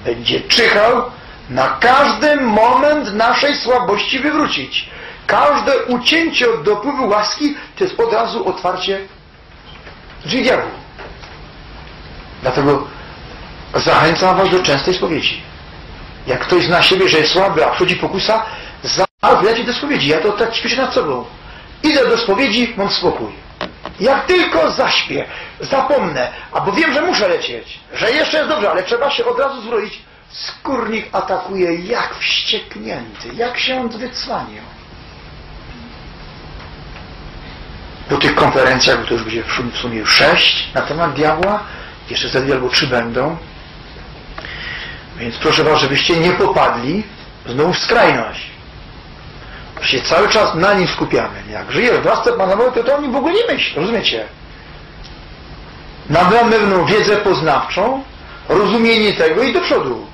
będzie czyhał, na każdy moment naszej słabości wywrócić. Każde ucięcie od dopływu łaski to jest od razu otwarcie drzwi diabłu. Dlatego zachęcam Was do częstej spowiedzi. Jak ktoś zna siebie, że jest słaby, a wchodzi pokusa, zaraz do spowiedzi. Ja to tak śpieszę nad sobą. Idę do spowiedzi, mam spokój. Jak tylko zaśpię, zapomnę, albo wiem, że muszę lecieć, że jeszcze jest dobrze, ale trzeba się od razu zwrócić, skórnik atakuje jak wścieknięty, jak się wycwanił. konferencjach, bo to już będzie w sumie już sześć na temat diabła, jeszcze ze dwie albo trzy będą. Więc proszę Was, żebyście nie popadli znowu w skrajność. Się cały czas na nim skupiamy. Jak żyjesz w łasce Boga, to, to o nim w ogóle nie myśl, rozumiecie? Nabywamy pewną wiedzę poznawczą, rozumienie tego i do przodu.